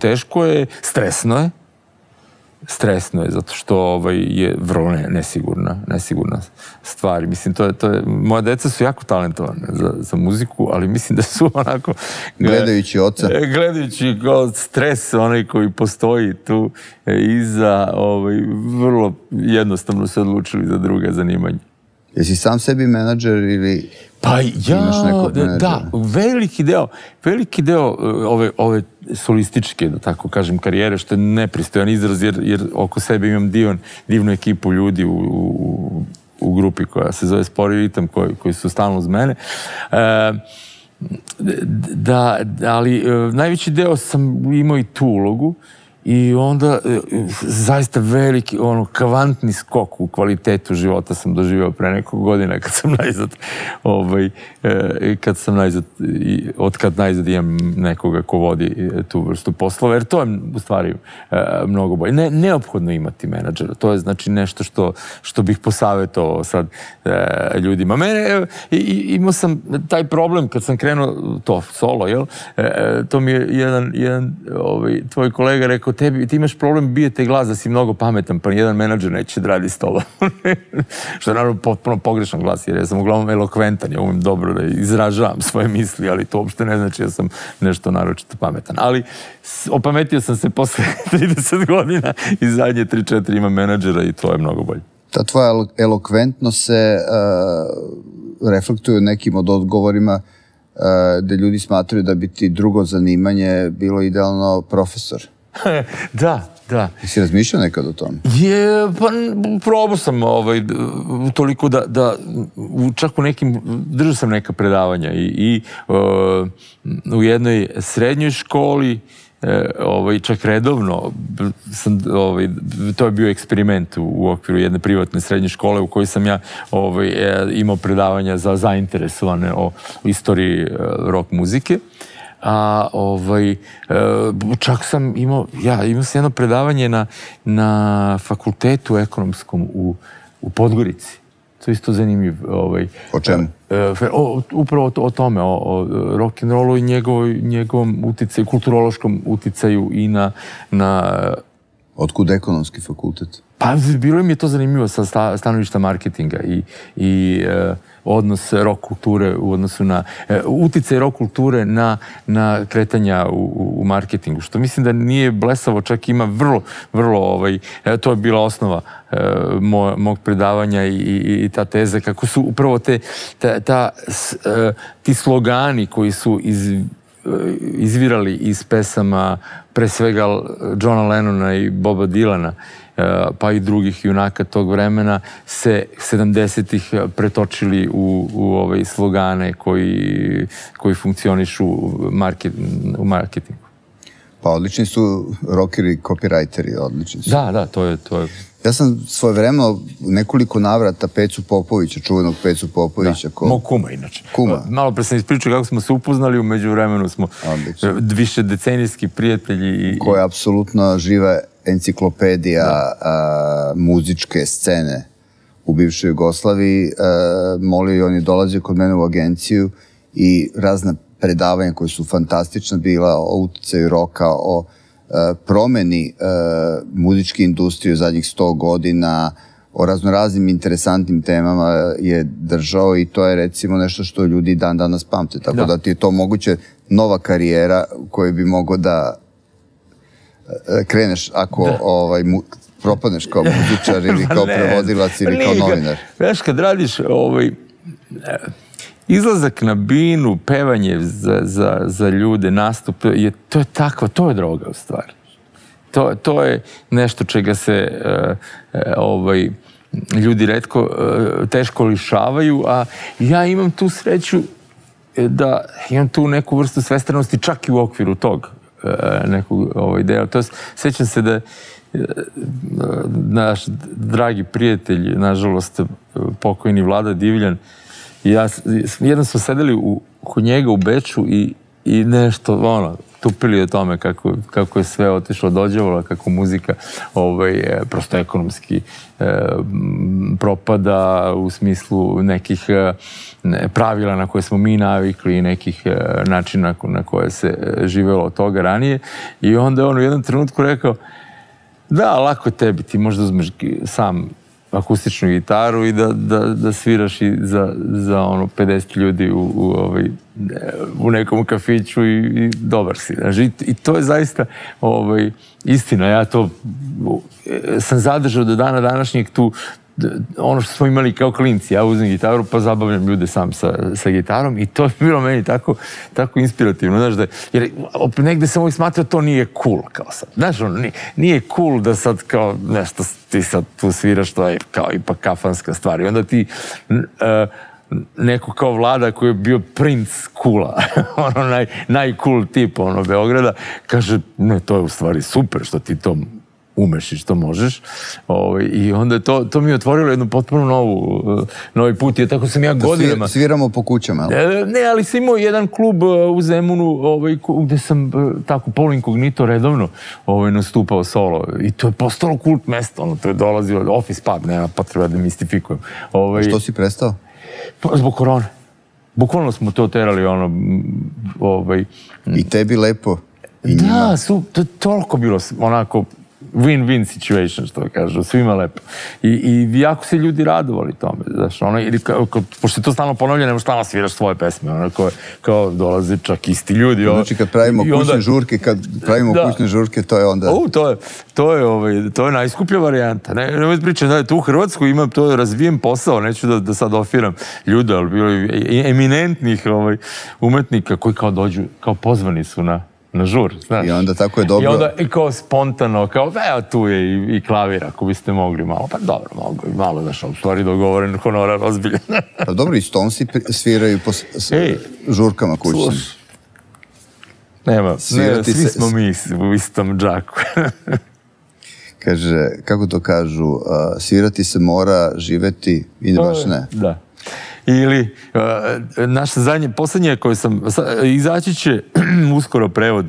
teško je, stresno je. Stresno je, zato što ovaj, je vrlo ne, nesigurna, nesigurna stvar. Mislim, to je, to je, moja deca su jako talentovane za, za muziku, ali mislim da su onako... Gledajući oca. E, Gledajući kao stres, onaj koji postoji tu e, iza, ovaj, vrlo jednostavno se odlučili za druga zanimanja. Jesi sam sebi menadžer ili Pa ja, menadžera? da, veliki deo, veliki deo e, ove, ove solističke, da tako kažem, karijere, što je nepristojan izraz, jer, jer oko sebe imam divan, divnu ekipu ljudi u, u, u grupi koja se zove Spori ritam, koji, koji su stalno uz mene. E, da, ali e, najveći deo sam imao i tu ulogu i onda e, zaista veliki ono kvantni skok u kvalitetu života sam doživio pre nekog godina kad sam najzad ovaj e, kad sam najzad od kad najzad imam nekoga ko vodi e, tu vrstu poslova jer to je u stvari mnogo bolje. Ne, neophodno imati menadžera. To je znači nešto što što bih posavetovao sad ljudima. Mene imao sam taj problem kad sam krenuo to solo jel? To mi je jedan jedan ovaj tvoj kolega rekao tebi ti imaš problem bijete glas da si mnogo pametan pa nijedan menadžer neće da radi s tobom. Što je naravno potpuno pogrešan glas jer ja sam uglavnom elokventan ja umem dobro da izražavam svoje misli ali to uopšte ne znači da sam nešto naročito pametan. Ali opametio sam se posle 30 godina i zadnje 3-4 imam menadžera i to je mnogo bolje. Ta tvoja elo- elokventnost se uh, reflektuje u nekim od odgovorima uh, gde ljudi smatraju da bi ti drugo zanimanje bilo idealno profesor. da, da. Jesi razmišljao nekad o tome? Je, pa probao sam ovaj, toliko da, da čak u nekim, držao sam neka predavanja i, i uh, u jednoj srednjoj školi e, ovaj, čak redovno sam, ovaj, to je bio eksperiment u, u okviru jedne privatne srednje škole u kojoj sam ja ovaj, e, imao predavanja za zainteresovane o istoriji e, rock muzike a ovaj e, čak sam imao ja imao sam jedno predavanje na na fakultetu ekonomskom u u Podgorici to je isto zanimljiv ovaj O čemu? e, o, upravo o, o tome o, o rock and rollu i njegovoj njegovom uticaju kulturološkom uticaju i na na Otkud ekonomski fakultet? pa bilo mi je to zanimljivo sa sta, stanovišta marketinga i, i e, odnos rock kulture u odnosu na e, uticaj rock kulture na, na kretanja u, u, u marketingu, što mislim da nije blesavo, čak ima vrlo, vrlo ovaj, e, to je bila osnova e, mo, mog predavanja i, i, i ta teza kako su upravo te, ta, ta, s, e, ti slogani koji su iz izvirali iz pesama pre svega Johna Lennona i Boba Dilana e, pa i drugih junaka tog vremena se 70-ih pretočili u, u ove slogane koji, koji funkcionišu u, market, u marketingu. Pa odlični su rockeri, copywriteri, odlični su. Da, da, to je, to je Ja sam svoje vremeno nekoliko navrata Pecu Popovića, čuvenog Pecu Popovića. Da, ko... Mog kuma inače. Kuma. Malo pre sam ispričao kako smo se upoznali, umeđu vremenu smo Odlično. više decenijski prijatelji. I... Koja je apsolutno živa enciklopedija da. a, muzičke scene u bivšoj Jugoslaviji. A, molio i on je dolazio kod mene u agenciju i razna predavanja koje su fantastična bila o utjecaju roka, o e, promeni e, muzičke industrije u zadnjih 100 godina, o raznoraznim interesantnim temama je držao i to je recimo nešto što ljudi dan danas pamte. Tako da, da ti je to moguće nova karijera koju bi mogo da e, kreneš ako da. ovaj, mu, propadneš kao muzičar ili kao prevodilac ili kao novinar. Znaš, kad radiš ovaj, izlazak na binu, pevanje za, za, za ljude, nastup, je, to je takva, to je droga u stvari. To, to je nešto čega se uh, uh, ovaj, ljudi redko, uh, teško lišavaju, a ja imam tu sreću da imam tu neku vrstu svestranosti čak i u okviru tog nekog ovaj, dela. To je, sećam se da naš dragi prijatelj, nažalost, pokojni Vlada Divljan, ja, jednom smo sedeli u, kod njega u Beču i, i nešto, ono, tupili o tome kako, kako je sve otišlo dođevala, kako muzika ovaj, prosto ekonomski e, propada u smislu nekih e, pravila na koje smo mi navikli i nekih e, načina na koje se živelo od toga ranije. I onda je on u jednom trenutku rekao da, lako tebi, ti možda uzmeš sam akustičnu gitaru i da, da, da sviraš i za, za ono 50 ljudi u, u, ovaj, u nekom kafiću i, i dobar si. Znaš, i, to je zaista ovaj, istina. Ja to sam zadržao do dana današnjeg tu ono što smo imali kao klinci, ja uzmem gitaru pa zabavljam ljude sam sa, sa gitarom i to je bilo meni tako, tako inspirativno, znaš da, jer negde sam uvijek smatrao to nije cool kao sad, znaš, ono, nije, nije cool da sad kao nešto ti sad tu sviraš, to je kao ipak kafanska stvar. I onda ti uh, neko kao vlada koji je bio princ kula, ono naj, najcool tip ono Beograda, kaže, ne, to je u stvari super što ti to umeš i što možeš. Ovaj, I onda to, to mi je otvorilo jednu potpuno novu, novi put. I tako sam ja da godinama... Sviramo po kućama, ali? E, ne, ali sam imao jedan klub e, u Zemunu ovaj, gde sam tako polinkognito redovno ovaj, nastupao solo. I to je postalo kult mesto. Ono, to je dolazilo, office pub, nema potreba da mistifikujem. Ovaj, što si prestao? Pa, zbog korone. Bukvalno smo to terali, ono, ovaj... I tebi lepo? I da, su, to je toliko bilo onako win-win situation, što kažu, svima lepo. I, I jako se ljudi radovali tome, znaš, ono, ili kao, kao, pošto je to stalno ponavljeno, nemo stalno sviraš svoje pesme, ono, kao, kao dolaze čak isti ljudi. Ovo, znači, kad pravimo kućne onda, žurke, kad pravimo da, kućne žurke, to je onda... O, to je, to je, ovaj, to je najskuplja varijanta. Ne, ne pričam, da, tu u Hrvatsku imam to razvijen posao, neću da, da sad ofiram ljude, ali bilo je eminentnih ovaj, umetnika koji kao dođu, kao pozvani su na, na žur, znaš. I onda tako je dobro. I onda i kao spontano, kao evo tu je i, i klavir ako biste mogli malo. Pa dobro, mogu malo, znaš, u stvari dogovoren honorar ozbiljan. pa dobro, i Stonesi sviraju po s, Ej, žurkama kućnim. Sluš, nema, ne, svi se, smo mi u istom džaku. kaže, kako to kažu, uh, svirati se mora, živeti, ide baš ne. Da ili uh, naša zadnje, poslednje koje sam, izaći će uskoro prevod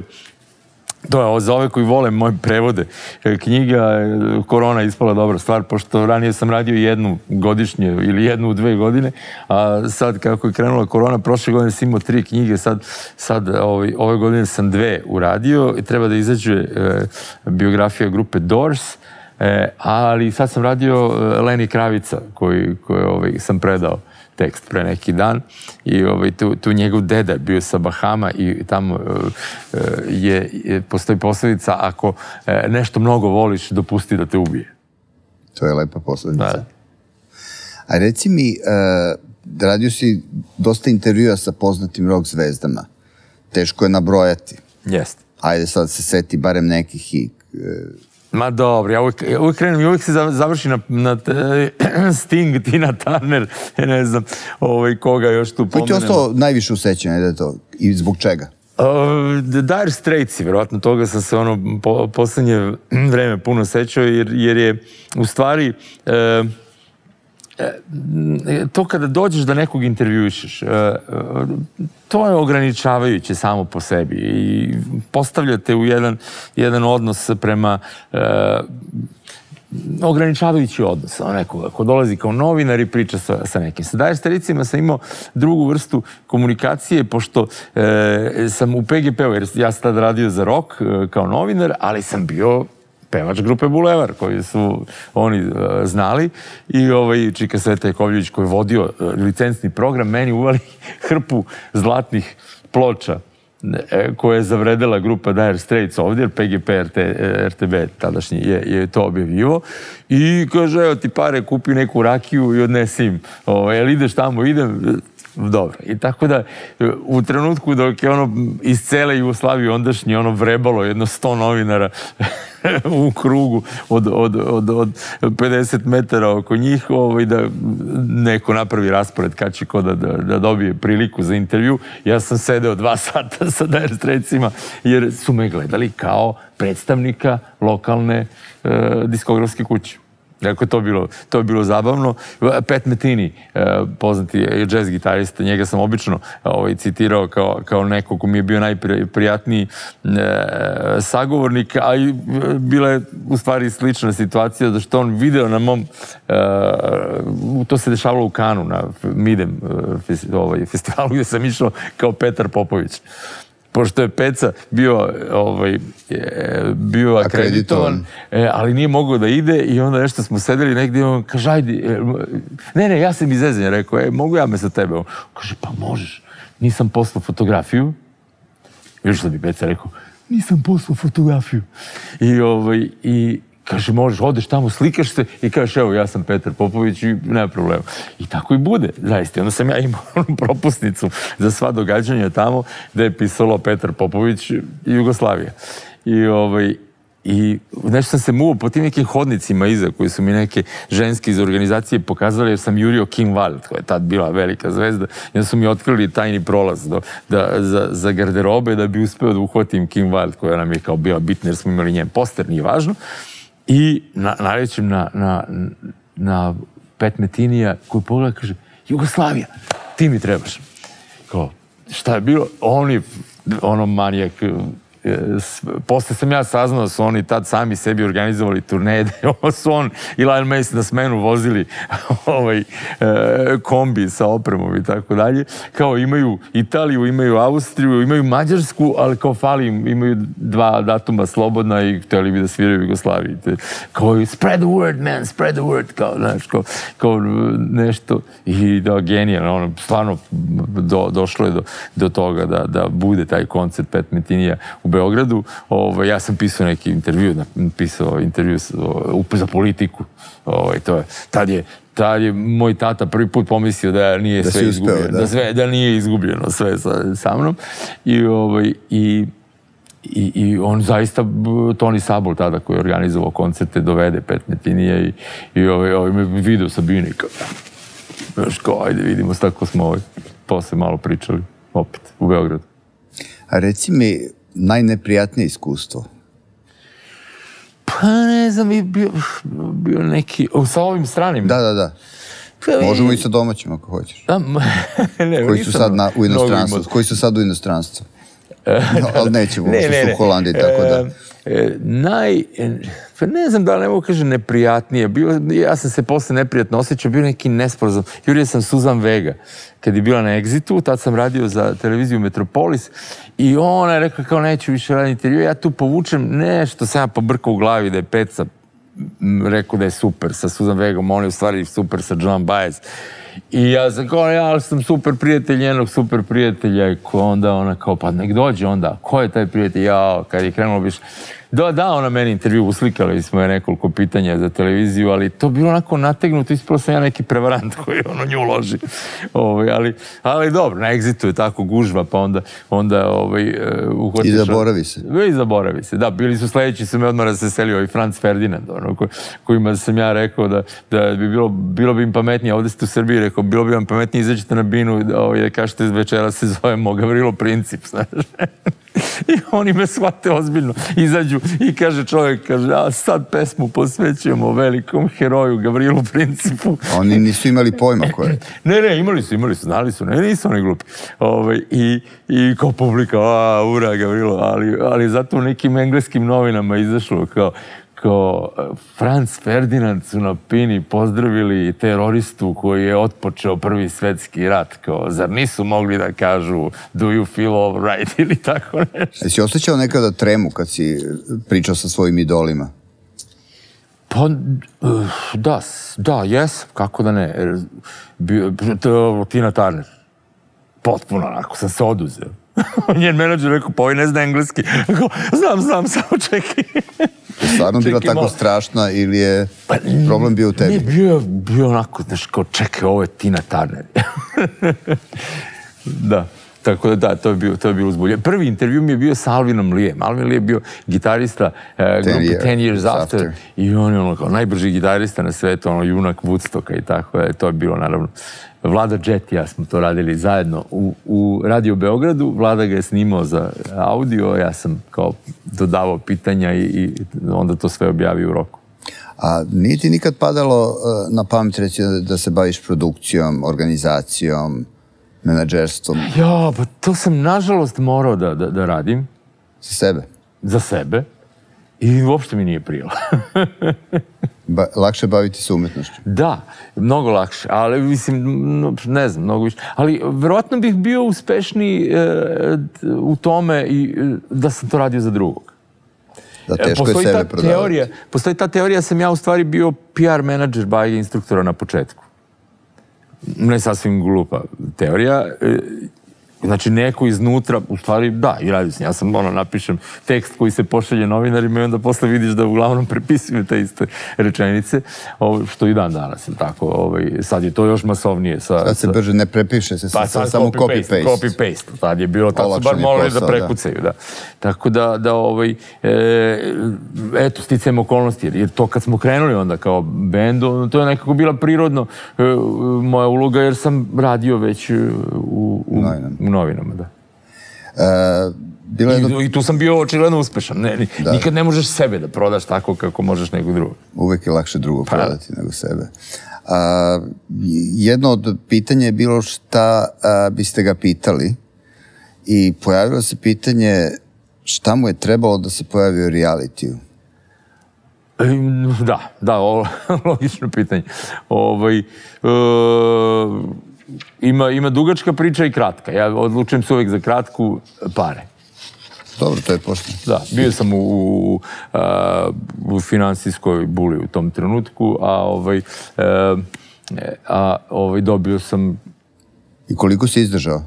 To je za ove koji vole moje prevode. E, knjiga e, Korona ispala dobra stvar, pošto ranije sam radio jednu godišnje ili jednu u dve godine, a sad kako je krenula korona, prošle godine sam imao tri knjige, sad, sad ovaj, ove godine sam dve uradio i treba da izađe e, biografija grupe Doors, e, ali sad sam radio e, Leni Kravica koji, koji ovaj, sam predao tekst pre neki dan i ovaj, tu, tu njegov deda bio sa Bahama i tamo uh, je, je, postoji posljedica ako uh, nešto mnogo voliš, dopusti da te ubije. To je lepa posljedica. Da. A reci mi, uh, radio si dosta intervjua sa poznatim rock zvezdama. Teško je nabrojati. Jeste. Ajde sad se seti barem nekih i uh, Ma dobro, ja uvijek, uvijek krenem uvijek se završi na, na Sting, Tina Turner, ne znam ovaj, koga još tu pomenem. Koji ti ostao najviše u sećanju, da je to? I zbog čega? Uh, Dire Straits, verovatno toga sam se ono po, poslednje vreme puno sećao, jer, jer je u stvari uh, to kada dođeš da nekog intervjuišeš, to je ograničavajuće samo po sebi i postavljate u jedan, jedan odnos prema ograničavajući odnos. Ono neko, ako dolazi kao novinar i priča sa, sa nekim. Sa Dajer Staricima sam imao drugu vrstu komunikacije, pošto e, sam u PGP-u, jer ja sam tada radio za rok e, kao novinar, ali sam bio pevač grupe Bulevar, koji su oni uh, znali. I ovaj Čika Sveta Jakovljević koji je vodio uh, licencni program, meni uvali hrpu zlatnih ploča E, koje je zavredela grupa Dire Straits ovdje, jer PGP RT, RTB tadašnji je, je to objavljivo. I kaže, evo ti pare, kupi neku rakiju i odnesi im. O, ovaj, jel ideš tamo, idem, dobro. I tako da u trenutku dok je ono iz cele Jugoslavije ondašnje ono vrebalo jedno sto novinara u krugu od, od, od, od 50 metara oko njih ovaj, da neko napravi raspored kad će ko da, da, da dobije priliku za intervju. Ja sam sedeo dva sata sa Dire Straitsima jer su me gledali kao predstavnika lokalne e, diskografske kuće. Dakle, to bilo, to je bilo zabavno. Pat Metini, e, poznati jazz gitarista, njega sam obično ovaj, citirao kao, kao neko ko mi je bio najprijatniji e, sagovornik, a i bila je u stvari slična situacija, da što on video na mom, e, to se dešavalo u Kanu, na Midem ovaj, festivalu gde sam išao kao Petar Popović pošto je Peca bio, ovaj, bio akreditovan, e, ali nije mogao da ide i onda nešto smo sedeli negdje i on kaže, ajde, e, ne, ne, ja sam izezan, rekao, e, mogu ja me sa tebe? On kaže, pa možeš, nisam poslao fotografiju. Još da bi Peca rekao, nisam poslao fotografiju. I, ovaj, i Kaže, možeš, odeš tamo, slikaš se i kažeš, evo, ja sam Petar Popović i nema problema. I tako i bude, zaista. Onda sam ja imao propusnicu za sva događanja tamo gde je pisalo Petar Popović Jugoslavija. I, ovaj, I nešto sam se muo po tim nekim hodnicima iza koji su mi neke ženske iz organizacije pokazali jer sam jurio Kim Wilde koja je tad bila velika zvezda i onda su mi otkrili tajni prolaz do, da, za, za garderobe da bi uspeo da uhvatim Kim Wilde koja nam je kao bila bitna jer smo imali njen poster, nije važno. I na, nalećem na, na, na Pet Metinija koji pogleda kaže Jugoslavija, ti mi trebaš. Kao, šta je bilo? Oni, ono manijak, posle sam ja saznao da su oni tad sami sebi organizovali turneje, da su on i Lionel Messi na smenu vozili ovaj, e, kombi sa opremom i tako dalje. Kao imaju Italiju, imaju Austriju, imaju Mađarsku, ali kao fali imaju dva datuma slobodna i hteli bi da sviraju u Jugoslaviji. Kao spread the word, man, spread the word, kao, nešto. I da, genijalno, stvarno do, došlo je do, do toga da, da bude taj koncert Pet Metinija u Beogradu, ovaj, ja sam pisao neki intervju, napisao intervju za politiku. Ovaj, to je, tad je tad je moj tata prvi put pomislio da nije da sve izgubljeno, da. da. sve da nije izgubljeno sve sa, sa mnom. I ovaj i I, i on zaista, Toni Sabol tada koji je organizovao koncerte, dovede pet metinije i, i ovaj, ovaj me video sa Binika. Znaš, kao, ajde vidimo, tako smo ovaj, posle malo pričali, opet, u Beogradu. A reci mi, najneprijatnije iskustvo? Pa ne znam, bio, bio neki, o, sa ovim stranim. Da, da, da. Pa, Možemo i sa domaćim ako hoćeš. Da, ne, koji su sad na, u inostranstvu. Koji su sad u inostranstvu. No, ali nećemo, ne, ne, su u Holandiji, tako da... E, naj, pa ne znam da li ne mogu kažem neprijatnije. Bio, ja sam se posle neprijatno osjećao, bio neki nesporazum. Jurio sam Suzan Vega, kad je bila na Exitu, tad sam radio za televiziju Metropolis i ona je rekla kao neću više raditi intervju, ja tu povučem nešto, sam ja pobrkao u glavi da je Peca rekao da je super sa Suzan Vegom, on je u stvari super sa John Baez. I ja sam kao, ja sam super prijatelj njenog super prijatelja i onda ona kao, pa nek dođe onda, ko je taj prijatelj? Ja, kad je krenulo biš, Da, da, ona meni intervju uslikala i smo je nekoliko pitanja za televiziju, ali to bilo onako nategnuto, ispalo sam ja neki prevarant koji ono nju loži. Ovaj, ali, ali dobro, na egzitu je tako gužva, pa onda, onda ovaj, uh, I zaboravi se. I zaboravi se, da, bili su sledeći, su me odmah raseselio i Franz Ferdinand, ono, ko, kojima sam ja rekao da, da bi bilo, bilo bi im pametnije, ovde ste u Srbiji, rekao, bilo bi vam pametnije izađete na binu da, ovaj, da kažete večera se zovemo Gavrilo Princip, znaš. I oni me shvate ozbiljno. Izađu i kaže čovjek, kaže, a sad pesmu posvećujemo velikom heroju Gavrilu Principu. Oni nisu imali pojma koje. ne, ne, imali su, imali su, znali su, ne, nisu oni glupi. Ove, ovaj, i, I kao publika, a, ura Gavrilo, ali, ali zato u nekim engleskim novinama izašlo kao, kao Franz Ferdinand su na Pini pozdravili teroristu koji je otpočeo prvi svetski rat. Kao, zar nisu mogli da kažu do you feel all right ili tako nešto? Jesi osjećao nekada tremu kad si pričao sa svojim idolima? Pa, da, da, jes, kako da ne. Tina Turner. Potpuno onako sam se oduzeo. Njen menadžer rekao, pa ovaj ne zna engleski. znam, znam, samo čekaj. Je stvarno bila tako malo. strašna ili je pa, problem bio u tebi? Ne, bio, bio onako, znaš, kao čekaj, ovo je Tina Turner. da. Tako da da, to je bilo, to je bilo uzbulje. Prvi intervju mi je bio sa Alvinom Lijem. Alvin Lije je bio gitarista uh, grupe Ten Years After, after. I on je ono kao najbrži gitarista na svetu, ono junak Woodstocka i tako da to je bilo naravno Vlada Jet i ja smo to radili zajedno u, u Radio Beogradu. Vlada ga je snimao za audio, ja sam kao dodavao pitanja i, i onda to sve objavio u roku. A nije ti nikad padalo uh, na pamet reći da se baviš produkcijom, organizacijom, menadžerstvom? Ja, pa to sam nažalost morao da, da, da radim. Za sebe? Za sebe. I uopšte mi nije prijelo. ba, lakše baviti se umetnošću? Da, mnogo lakše, ali mislim, ne znam, mnogo više. Ali verovatno bih bio uspešniji e, u tome i e, da sam to radio za drugog. Da e, teško postoji je sebe prodavati. Teorija, postoji ta teorija, sam ja u stvari bio PR menadžer bajeg instruktora na početku. Ne sasvim glupa teorija. E, Znači, neko iznutra, u stvari, da, i radi se. Ja sam, ono, napišem tekst koji se pošalje novinarima i onda posle vidiš da uglavnom prepisuju te iste rečenice, ovo, što i dan danas, je tako, ovaj, sad je to još masovnije. Sa, sad se brže ne prepiše se, pa, sad, samo copy-paste. Copy-paste, sad je bilo, tako su bar morali da, da prekucaju, da. da. Tako da, da ovaj, e, eto, sticajem okolnosti, jer, jer to kad smo krenuli onda kao bend, to je nekako bila prirodno e, moja uloga, jer sam radio već u, u, u novinama, da. E, bilo jedno... I, I tu sam bio očigledno uspešan. Ne, da. Nikad ne možeš sebe da prodaš tako kako možeš nekog drugog. Uvek je lakše drugo pa, prodati nego sebe. A, jedno od pitanja je bilo šta a, biste ga pitali i pojavilo se pitanje šta mu je trebalo da se pojavi u realitiju? Da, da, ovo, logično pitanje. Ovaj, e, ima, ima dugačka priča i kratka. Ja odlučujem se uvek za kratku pare. Dobro, to je pošteno. Da, bio sam u, u, u finansijskoj buli u tom trenutku, a ovaj, a, a ovaj dobio sam... I koliko si izdržao?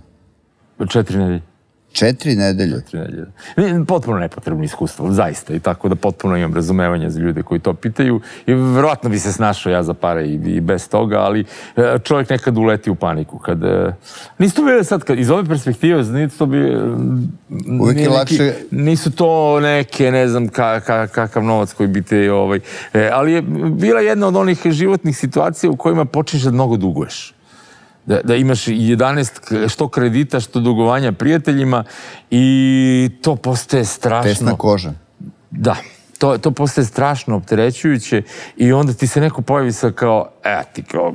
Četiri nedelje. Četiri nedelje? Četiri nedelje. Potpuno nepotrebno iskustvo, zaista. I tako da potpuno imam razumevanje za ljude koji to pitaju. I verovatno bi se snašao ja za pare i, i bez toga, ali e, čovjek nekad uleti u paniku. Kad, e, nisu to bile sad, kad, iz ove perspektive, nisu to bi... E, Uvijek je lakše... Nisu to neke, ne znam, ka, ka, kakav novac koji bi te... Ovaj, ali je bila jedna od onih životnih situacija u kojima počneš da mnogo duguješ da, da imaš 11 što kredita, što dugovanja prijateljima i to postaje strašno. Tesna koža. Da, to, to postaje strašno opterećujuće i onda ti se neko pojavi sa kao, e, ti kao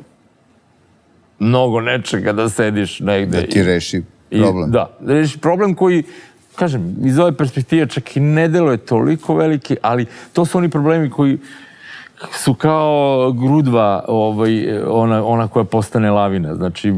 mnogo nečega da sediš negde. Da ti reši problem. I, da, da reši problem koji kažem, iz ove perspektive čak i ne deluje toliko veliki, ali to su oni problemi koji su kao grudva ovaj, ona, ona koja postane lavina. Znači,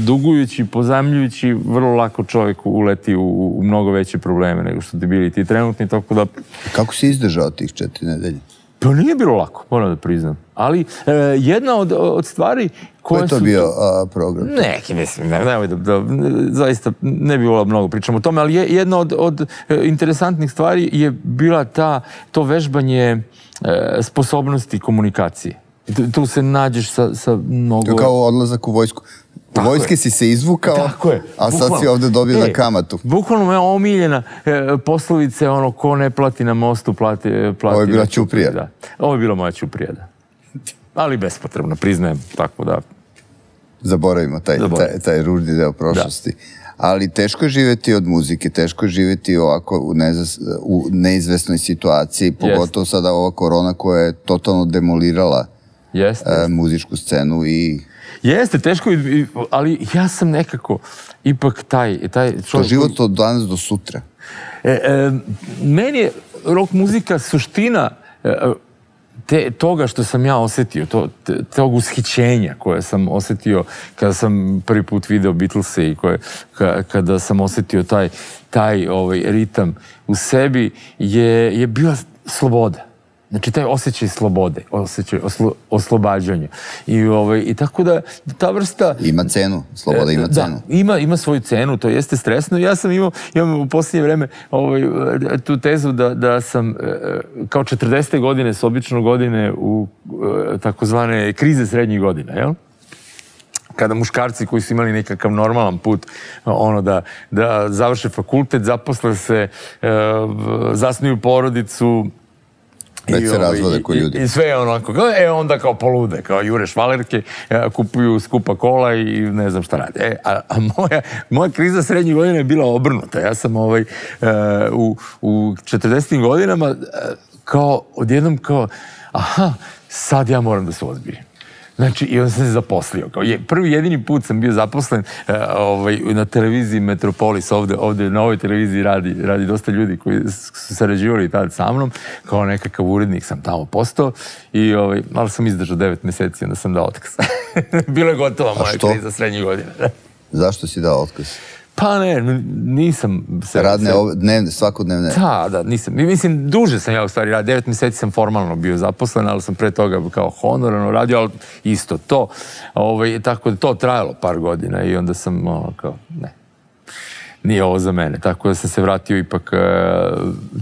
dugujući, pozamljujući, vrlo lako čovjek uleti u, u mnogo veće probleme nego što ti bili ti trenutni, tako da... Kako si izdržao tih četiri nedelje? Pa nije bilo lako, moram da priznam. Ali e, jedna od, od stvari koje Ko je to su... bio a, program? Neki, mislim, ne, nemoj da, da, zaista ne bi volao mnogo pričamo o tome, ali je, jedna od, od e, interesantnih stvari je bila ta, to vežbanje sposobnosti komunikacije. Tu, se nađeš sa, sa mnogo... To kao odlazak u vojsku. U vojske je. si se izvukao, Tako je. a sad si ovde dobio E, na kamatu. Bukvalno moja omiljena e, poslovica je ono ko ne plati na mostu, plati, plati Ovo je bila na ćuprija. Da. Ovo je bila moja ćuprija, da. Ali bespotrebno, priznajem, tako da. Zaboravimo taj, Zaboravimo. taj, taj ružni deo prošlosti. Ali teško je živeti od muzike, teško je živeti ovako u, nezas, u neizvesnoj situaciji, pogotovo sada ova korona koja je totalno demolirala Jeste. e, muzičku scenu i Jeste, teško, ali ja sam nekako ipak taj, taj to čovjek... život od danas do sutra. E, e, meni je rock muzika suština e, te, toga što sam ja osetio, to, te, tog ushićenja koje sam osetio kada sam prvi put video Beatlese i koje, ka, kada sam osetio taj, taj ovaj, ritam u sebi je, je bila sloboda. Znači, taj osjećaj slobode, osjećaj oslo, oslobađanja. I, ovaj, I tako da ta vrsta... Ima cenu, sloboda ima E, cenu. Da, ima, ima svoju cenu, to jeste stresno. Ja sam imao, imam u posljednje vreme ovaj, e, tu tezu da, da sam e, kao 40. godine s obično godine u e, takozvane krize srednjih godina, jel? kada muškarci koji su imali nekakav normalan put ono da, da završe fakultet, zaposle se, e, zasnuju porodicu, Već se ovaj, razvode ko ljudi. I sve je onako, e onda kao polude, kao jure švalerke, e, kupuju skupa kola i ne znam šta rade. E, a, a moja, moja kriza srednjih godina je bila obrnuta. Ja sam ovaj, e, u, u 40. godinama e, kao, odjednom kao, aha, sad ja moram da se ozbiljim. Znači, i onda sam se zaposlio. Kao je, prvi jedini put sam bio zaposlen e, ovaj, na televiziji Metropolis, ovde, ovde na ovoj televiziji radi, radi dosta ljudi koji su sarađivali tad sa mnom, kao nekakav urednik sam tamo postao i ovaj, malo sam izdržao devet meseci, onda sam dao otkaz. Bilo je gotova moja kriza srednjih godina. Zašto si dao otkaz? Pa ne, nisam se... Radne, se- dnevne, svakodnevne. Da, da, nisam. Mislim, duže sam ja u stvari radio. Devet mjeseci sam formalno bio zaposlen, ali sam pre toga kao honorarno radio, ali isto to. Ovaj, tako da to trajalo par godina i onda sam ono, kao, ne, nije ovo za mene. Tako da sam se vratio ipak e,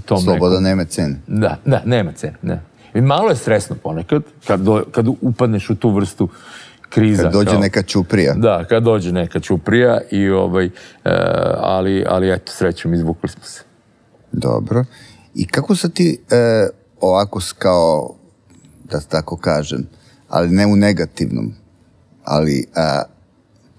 tom Sloboda nekom... nema cene. Da, da, nema cene, ne. I malo je stresno ponekad, kad, do, kad upadneš u tu vrstu kriza. Kad dođe kao- neka čuprija. Da, kad dođe neka ćuprija i ovaj, e, ali, ali eto, srećom, izvukli smo se. Dobro. I kako sad ti e, ovako kao, da tako kažem, ali ne u negativnom, ali a,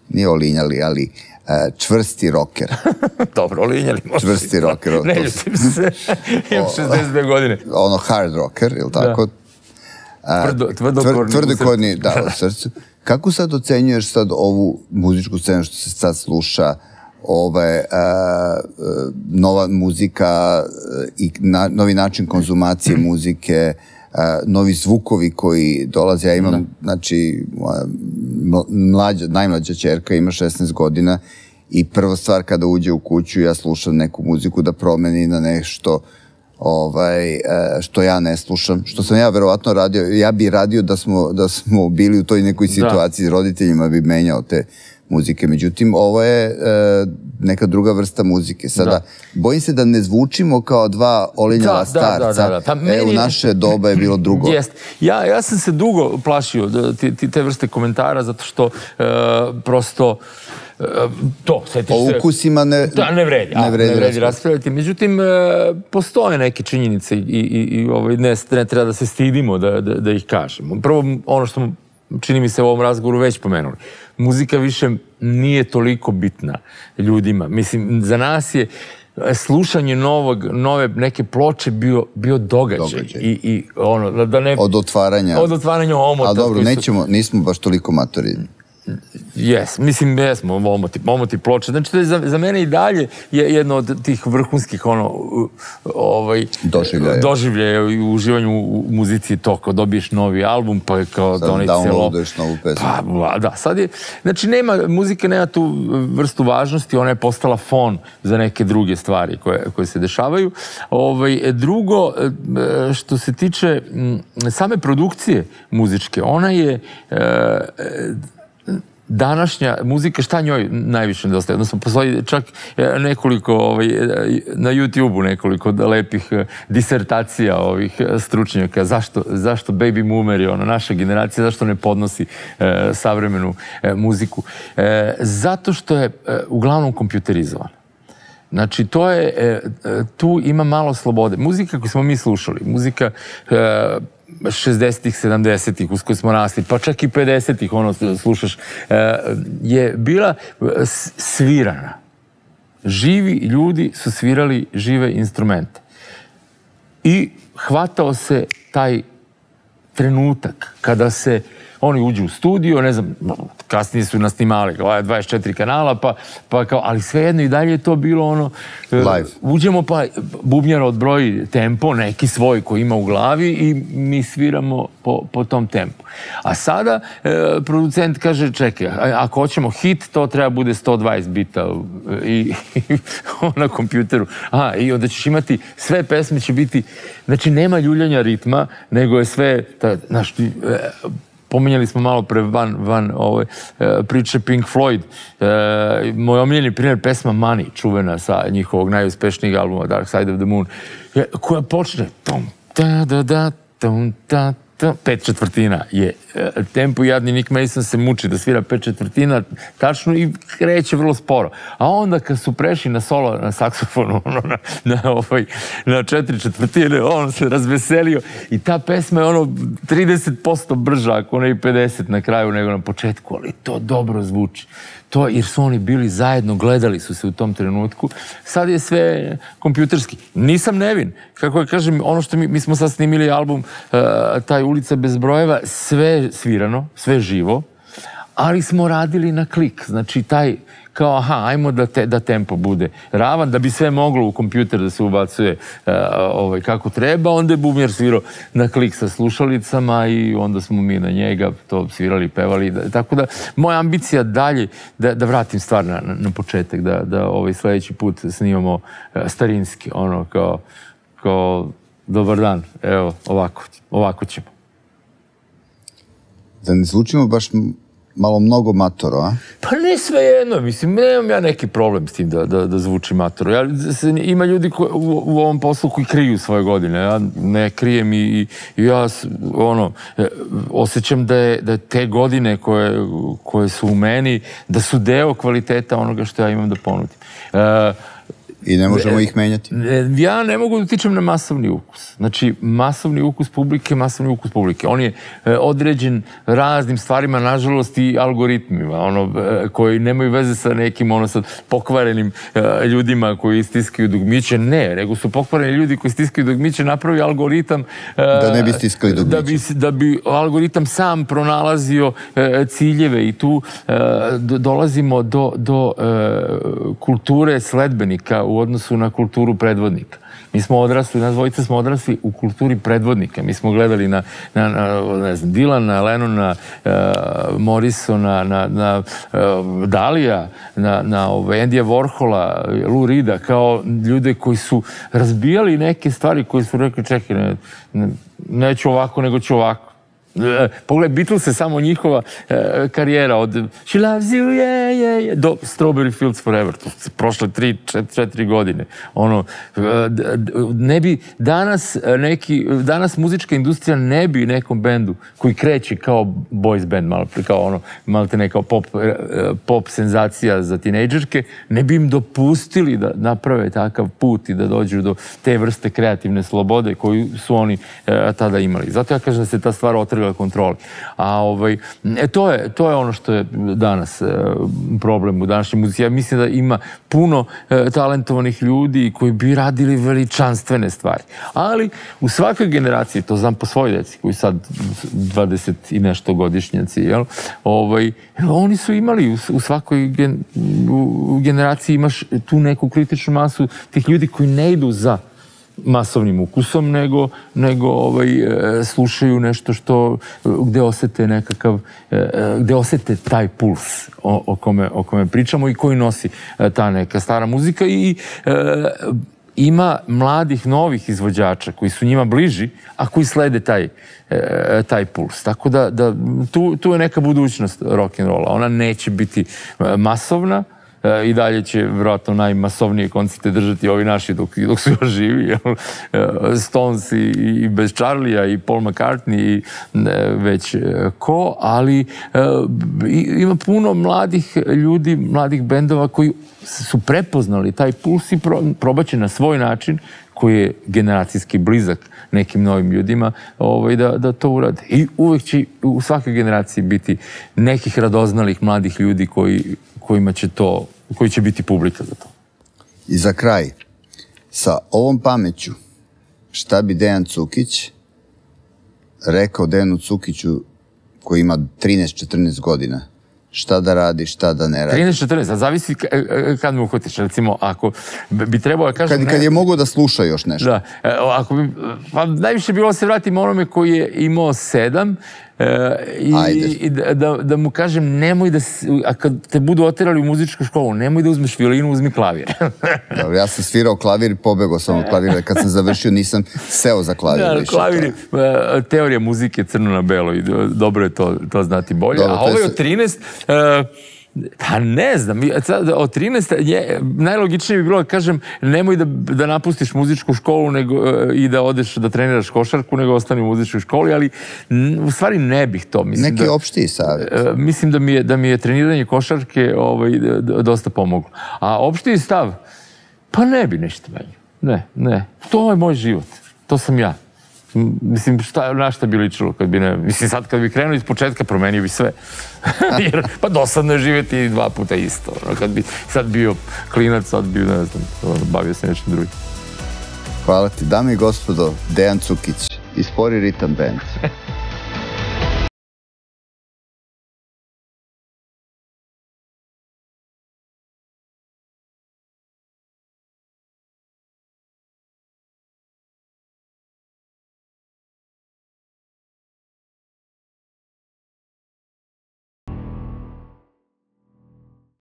nije olinjali, ali a, čvrsti roker. Dobro, olinjali možeš. Čvrsti rocker, to- Ne ljutim se. Imam 62 godine. ono hard rocker, ili tako? Tvrdo, Tvr, tvrdokorni. tvrdokorni, da, u srcu. Kako sad ocenjuješ sad ovu muzičku scenu što se sad sluša, ove, a, a, nova muzika a, i na, novi način konzumacije muzike, a, novi zvukovi koji dolaze. Ja imam, znači, moja mla- mlađa, najmlađa čerka ima 16 godina i prva stvar kada uđe u kuću ja slušam neku muziku da promeni na nešto ovaj, e, što ja ne slušam, što sam ja verovatno radio, ja bi radio da smo, da smo bili u toj nekoj situaciji s roditeljima bi menjao te muzike, međutim ovo je e, neka druga vrsta muzike. Sada, Da. bojim se da ne zvučimo kao dva olinjala Da, da, starca, da, da, da. Pa e, meni- u naše doba je bilo drugo. Jest. Ja, ja sam se dugo plašio da, ti, ti, te vrste komentara zato što e, prosto e, to, setiš O se... ukusima ne, Da, ne vredi, a, ne vredi, raspravljati. raspravljati. Međutim, e, postoje neke činjenice i, i, i ovaj, ne, ne treba da se stidimo da, da, da ih kažemo. Prvo, ono što čini mi se u ovom razgovoru već pomenuli, muzika više nije toliko bitna ljudima. Mislim, za nas je e, slušanje novog, nove neke ploče bio, bio događaj. Događaj. I, i ono, da- da ne... Od otvaranja. od otvaranja omota. A dobro, nećemo, nismo baš toliko matori. Jes, mislim, jesmo, omoti, omoti ploče. Znači, to je za, za mene i dalje je jedno od tih vrhunskih, ono, ovaj, doživljaja. doživljaja i uživanju u muzici to, kao dobiješ novi album, pa je kao Sad da onaj downloaduješ novu pesmu. Pa, da, sad je, znači, nema, muzika nema tu vrstu važnosti, ona je postala fon za neke druge stvari koje, koje se dešavaju. Ovaj, drugo, e, što se tiče same produkcije muzičke, ona je e, današnja muzika, šta njoj najviše nedostaje? Odnosno, postoji čak e, nekoliko, ovaj, e, na YouTube-u nekoliko lepih e, disertacija ovih stručnjaka. Zašto, zašto baby boomeri, ono, naša generacija, zašto ne podnosi e, savremenu e, muziku? E, zato što je uglavnom kompjuterizovana. Znači, to je, tu ima malo slobode. Muzika koju smo mi slušali, muzika 60-ih, 70-ih uz koje smo rasli, pa čak i 50-ih, ono slušaš, je bila svirana. Živi ljudi su svirali žive instrumente. I hvatao se taj trenutak kada se oni uđu u studio, ne znam, kasnije su nas snimali, kao 24 kanala, pa, pa kao, ali svejedno i dalje je to bilo ono... Live. Uđemo pa bubnjar odbroji tempo, neki svoj koji ima u glavi i mi sviramo po, po tom tempu. A sada e, producent kaže, čekaj, ako hoćemo hit, to treba bude 120 bita i, i na kompjuteru. A, i onda ćeš imati, sve pesme će biti, znači nema ljuljanja ritma, nego je sve, ta, znaš, e, pominjali smo malo pre van, van ove, priče Pink Floyd. E, moj omiljeni primjer pesma Money, čuvena sa njihovog najuspešnijeg albuma Dark Side of the Moon, koja počne tom, da, da, da, tom, da, pet četvrtina je e, tempo jadni Nick Mason se muči da svira pet četvrtina tačno i kreće vrlo sporo. A onda kad su prešli na solo na saksofonu ono, na, na, ovaj, na četiri četvrtine, on se razveselio i ta pesma je ono 30% brža ako ne i 50 na kraju nego na početku, ali to dobro zvuči to jer su oni bili zajedno, gledali su se u tom trenutku. Sad je sve kompjuterski. Nisam nevin. Kako je kažem, ono što mi, mi smo sad snimili album uh, taj Ulica bez brojeva, sve svirano, sve živo, ali smo radili na klik. Znači, taj kao aha, ajmo da, te, da tempo bude ravan, da bi sve moglo u kompjuter da se ubacuje uh, ovaj, kako treba, onda je bubnjar svirao na klik sa slušalicama i onda smo mi na njega to svirali, pevali. Da, tako da, moja ambicija dalje da, da vratim stvar na, na, početak, da, da ovaj sledeći put snimamo uh, starinski, ono kao, kao dobar dan, evo, ovako, ovako ćemo. Da ne zvučimo baš malo mnogo matoro, a? Pa ne sve jedno, mislim, nemam ja neki problem s tim da, da, da zvuči matoro. Ja, se, ima ljudi ko, u, u ovom poslu koji kriju svoje godine, ja ne krijem i, i, i ja ono, e, osjećam da je, da te godine koje, koje su u meni, da su deo kvaliteta onoga što ja imam da ponudim. Uh, I ne možemo ih menjati? Ja ne mogu da utičem na masovni ukus. Znači, masovni ukus publike, masovni ukus publike. On je e, određen raznim stvarima, nažalost, i algoritmima, ono, e, koji nemaju veze sa nekim, ono, sa pokvarenim e, ljudima koji stiskaju dugmiće. Ne, nego su pokvareni ljudi koji stiskaju dugmiće, napravi algoritam... Da ne bi stiskali dugmiće. Da bi, da bi algoritam sam pronalazio ciljeve i tu dolazimo do, do kulture sledbenika u odnosu na kulturu predvodnika. Mi smo odrasli, nas dvojica smo odrasli u kulturi predvodnika. Mi smo gledali na, na, na ne znam, Dilana, Lennona, uh, Morrisona, na, na uh, Dalija, na, na ove, Endija Warhola, Lou Rida, kao ljude koji su razbijali neke stvari koji su rekli, čekaj, ne, ne, neću ovako, nego ću ovako. E, pogledaj, Beatles je samo njihova e, karijera od She loves you, yeah, yeah, yeah, do Strawberry Fields Forever. To se prošle tri, čet, četiri godine. Ono, e, ne bi danas neki, danas muzička industrija ne bi nekom bendu koji kreće kao boys band, malo kao ono, malo te neka pop, e, pop senzacija za tinejdžerke, ne bi im dopustili da naprave takav put i da dođu do te vrste kreativne slobode koju su oni tada imali. Zato ja kažem da se ta stvar otrga ga kontroli. A ovaj, e, to, je, to je ono što je danas e, problem u današnjoj muzici. Ja mislim da ima puno e, talentovanih ljudi koji bi radili veličanstvene stvari. Ali u svakoj generaciji, to znam po svojoj deci, koji sad 20 i nešto godišnjaci, jel? Ovaj, oni su imali u, u svakoj gen, u generaciji imaš tu neku kritičnu masu tih ljudi koji ne idu za masovnim ukusom, nego, nego ovaj, e, slušaju nešto što, gde osete nekakav, e, e, gde osete taj puls o, o, kome, o kome pričamo i koji nosi ta neka stara muzika i ima mladih novih izvođača koji su njima bliži, a koji slede taj, taj puls. Tako da, da tu, tu je neka budućnost rock'n'rolla. Ona neće biti masovna, i dalje će vjerojatno najmasovnije koncerte držati ovi naši dok, dok su još živi. Jel? E, Stones i, i bez Charlija i Paul McCartney i već e, ko, ali e, ima puno mladih ljudi, mladih bendova koji su prepoznali taj puls i pro, probaće na svoj način koji je generacijski blizak nekim novim ljudima, ovaj, da, da to urade. I uvek će u svakoj generaciji biti nekih radoznalih mladih ljudi koji, kojima će to koji će biti publika za to. I za kraj, sa ovom pameću, šta bi Dejan Cukić rekao Dejanu Cukiću koji ima 13-14 godina? Šta da radi, šta da ne radi? 13-14, a zavisi e, e, kad me uhvatiš. Recimo, ako bi trebao... Da kažem, kad, kad je mogao da sluša još nešto. Da, e, ako bi, pa najviše bilo da se vratimo onome koji je imao 7 Uh, i, i da, da, da mu kažem nemoj da, a kad te budu oterali u muzičku školu, nemoj da uzmeš violinu, uzmi klavir. Dobro, ja sam svirao klavir i pobegao sam od klavira. Kad sam završio nisam seo za klavir. Da, više, klavir, to... Uh, teorija muzike crno na belo i dobro je to, to znati bolje. Dobro, a ovo je od 13... Uh, Pa ne znam, od 13. Je, najlogičnije bi bilo da kažem nemoj da, da napustiš muzičku školu nego, e, i da odeš da treniraš košarku, nego ostani u muzičkoj školi, ali u stvari ne bih to. Mislim Neki da, opšti savjet. E, mislim da mi je, da mi je treniranje košarke ovaj, dosta pomoglo. A opšti stav, pa ne bi nešto menio. Ne, ne. To je moj život. To sam ja. Mislim, šta, na šta bi ličilo kad bi ne... Mislim, sad kad bi krenuo iz početka, promenio bi sve. Jer, pa dosadno je živjeti dva puta isto. Kad bi sad bio klinac, sad bio, ne znam, bavio se nečim drugim. Hvala ti. Dame i gospodo, Dejan Cukić, Ispori Ritam Band.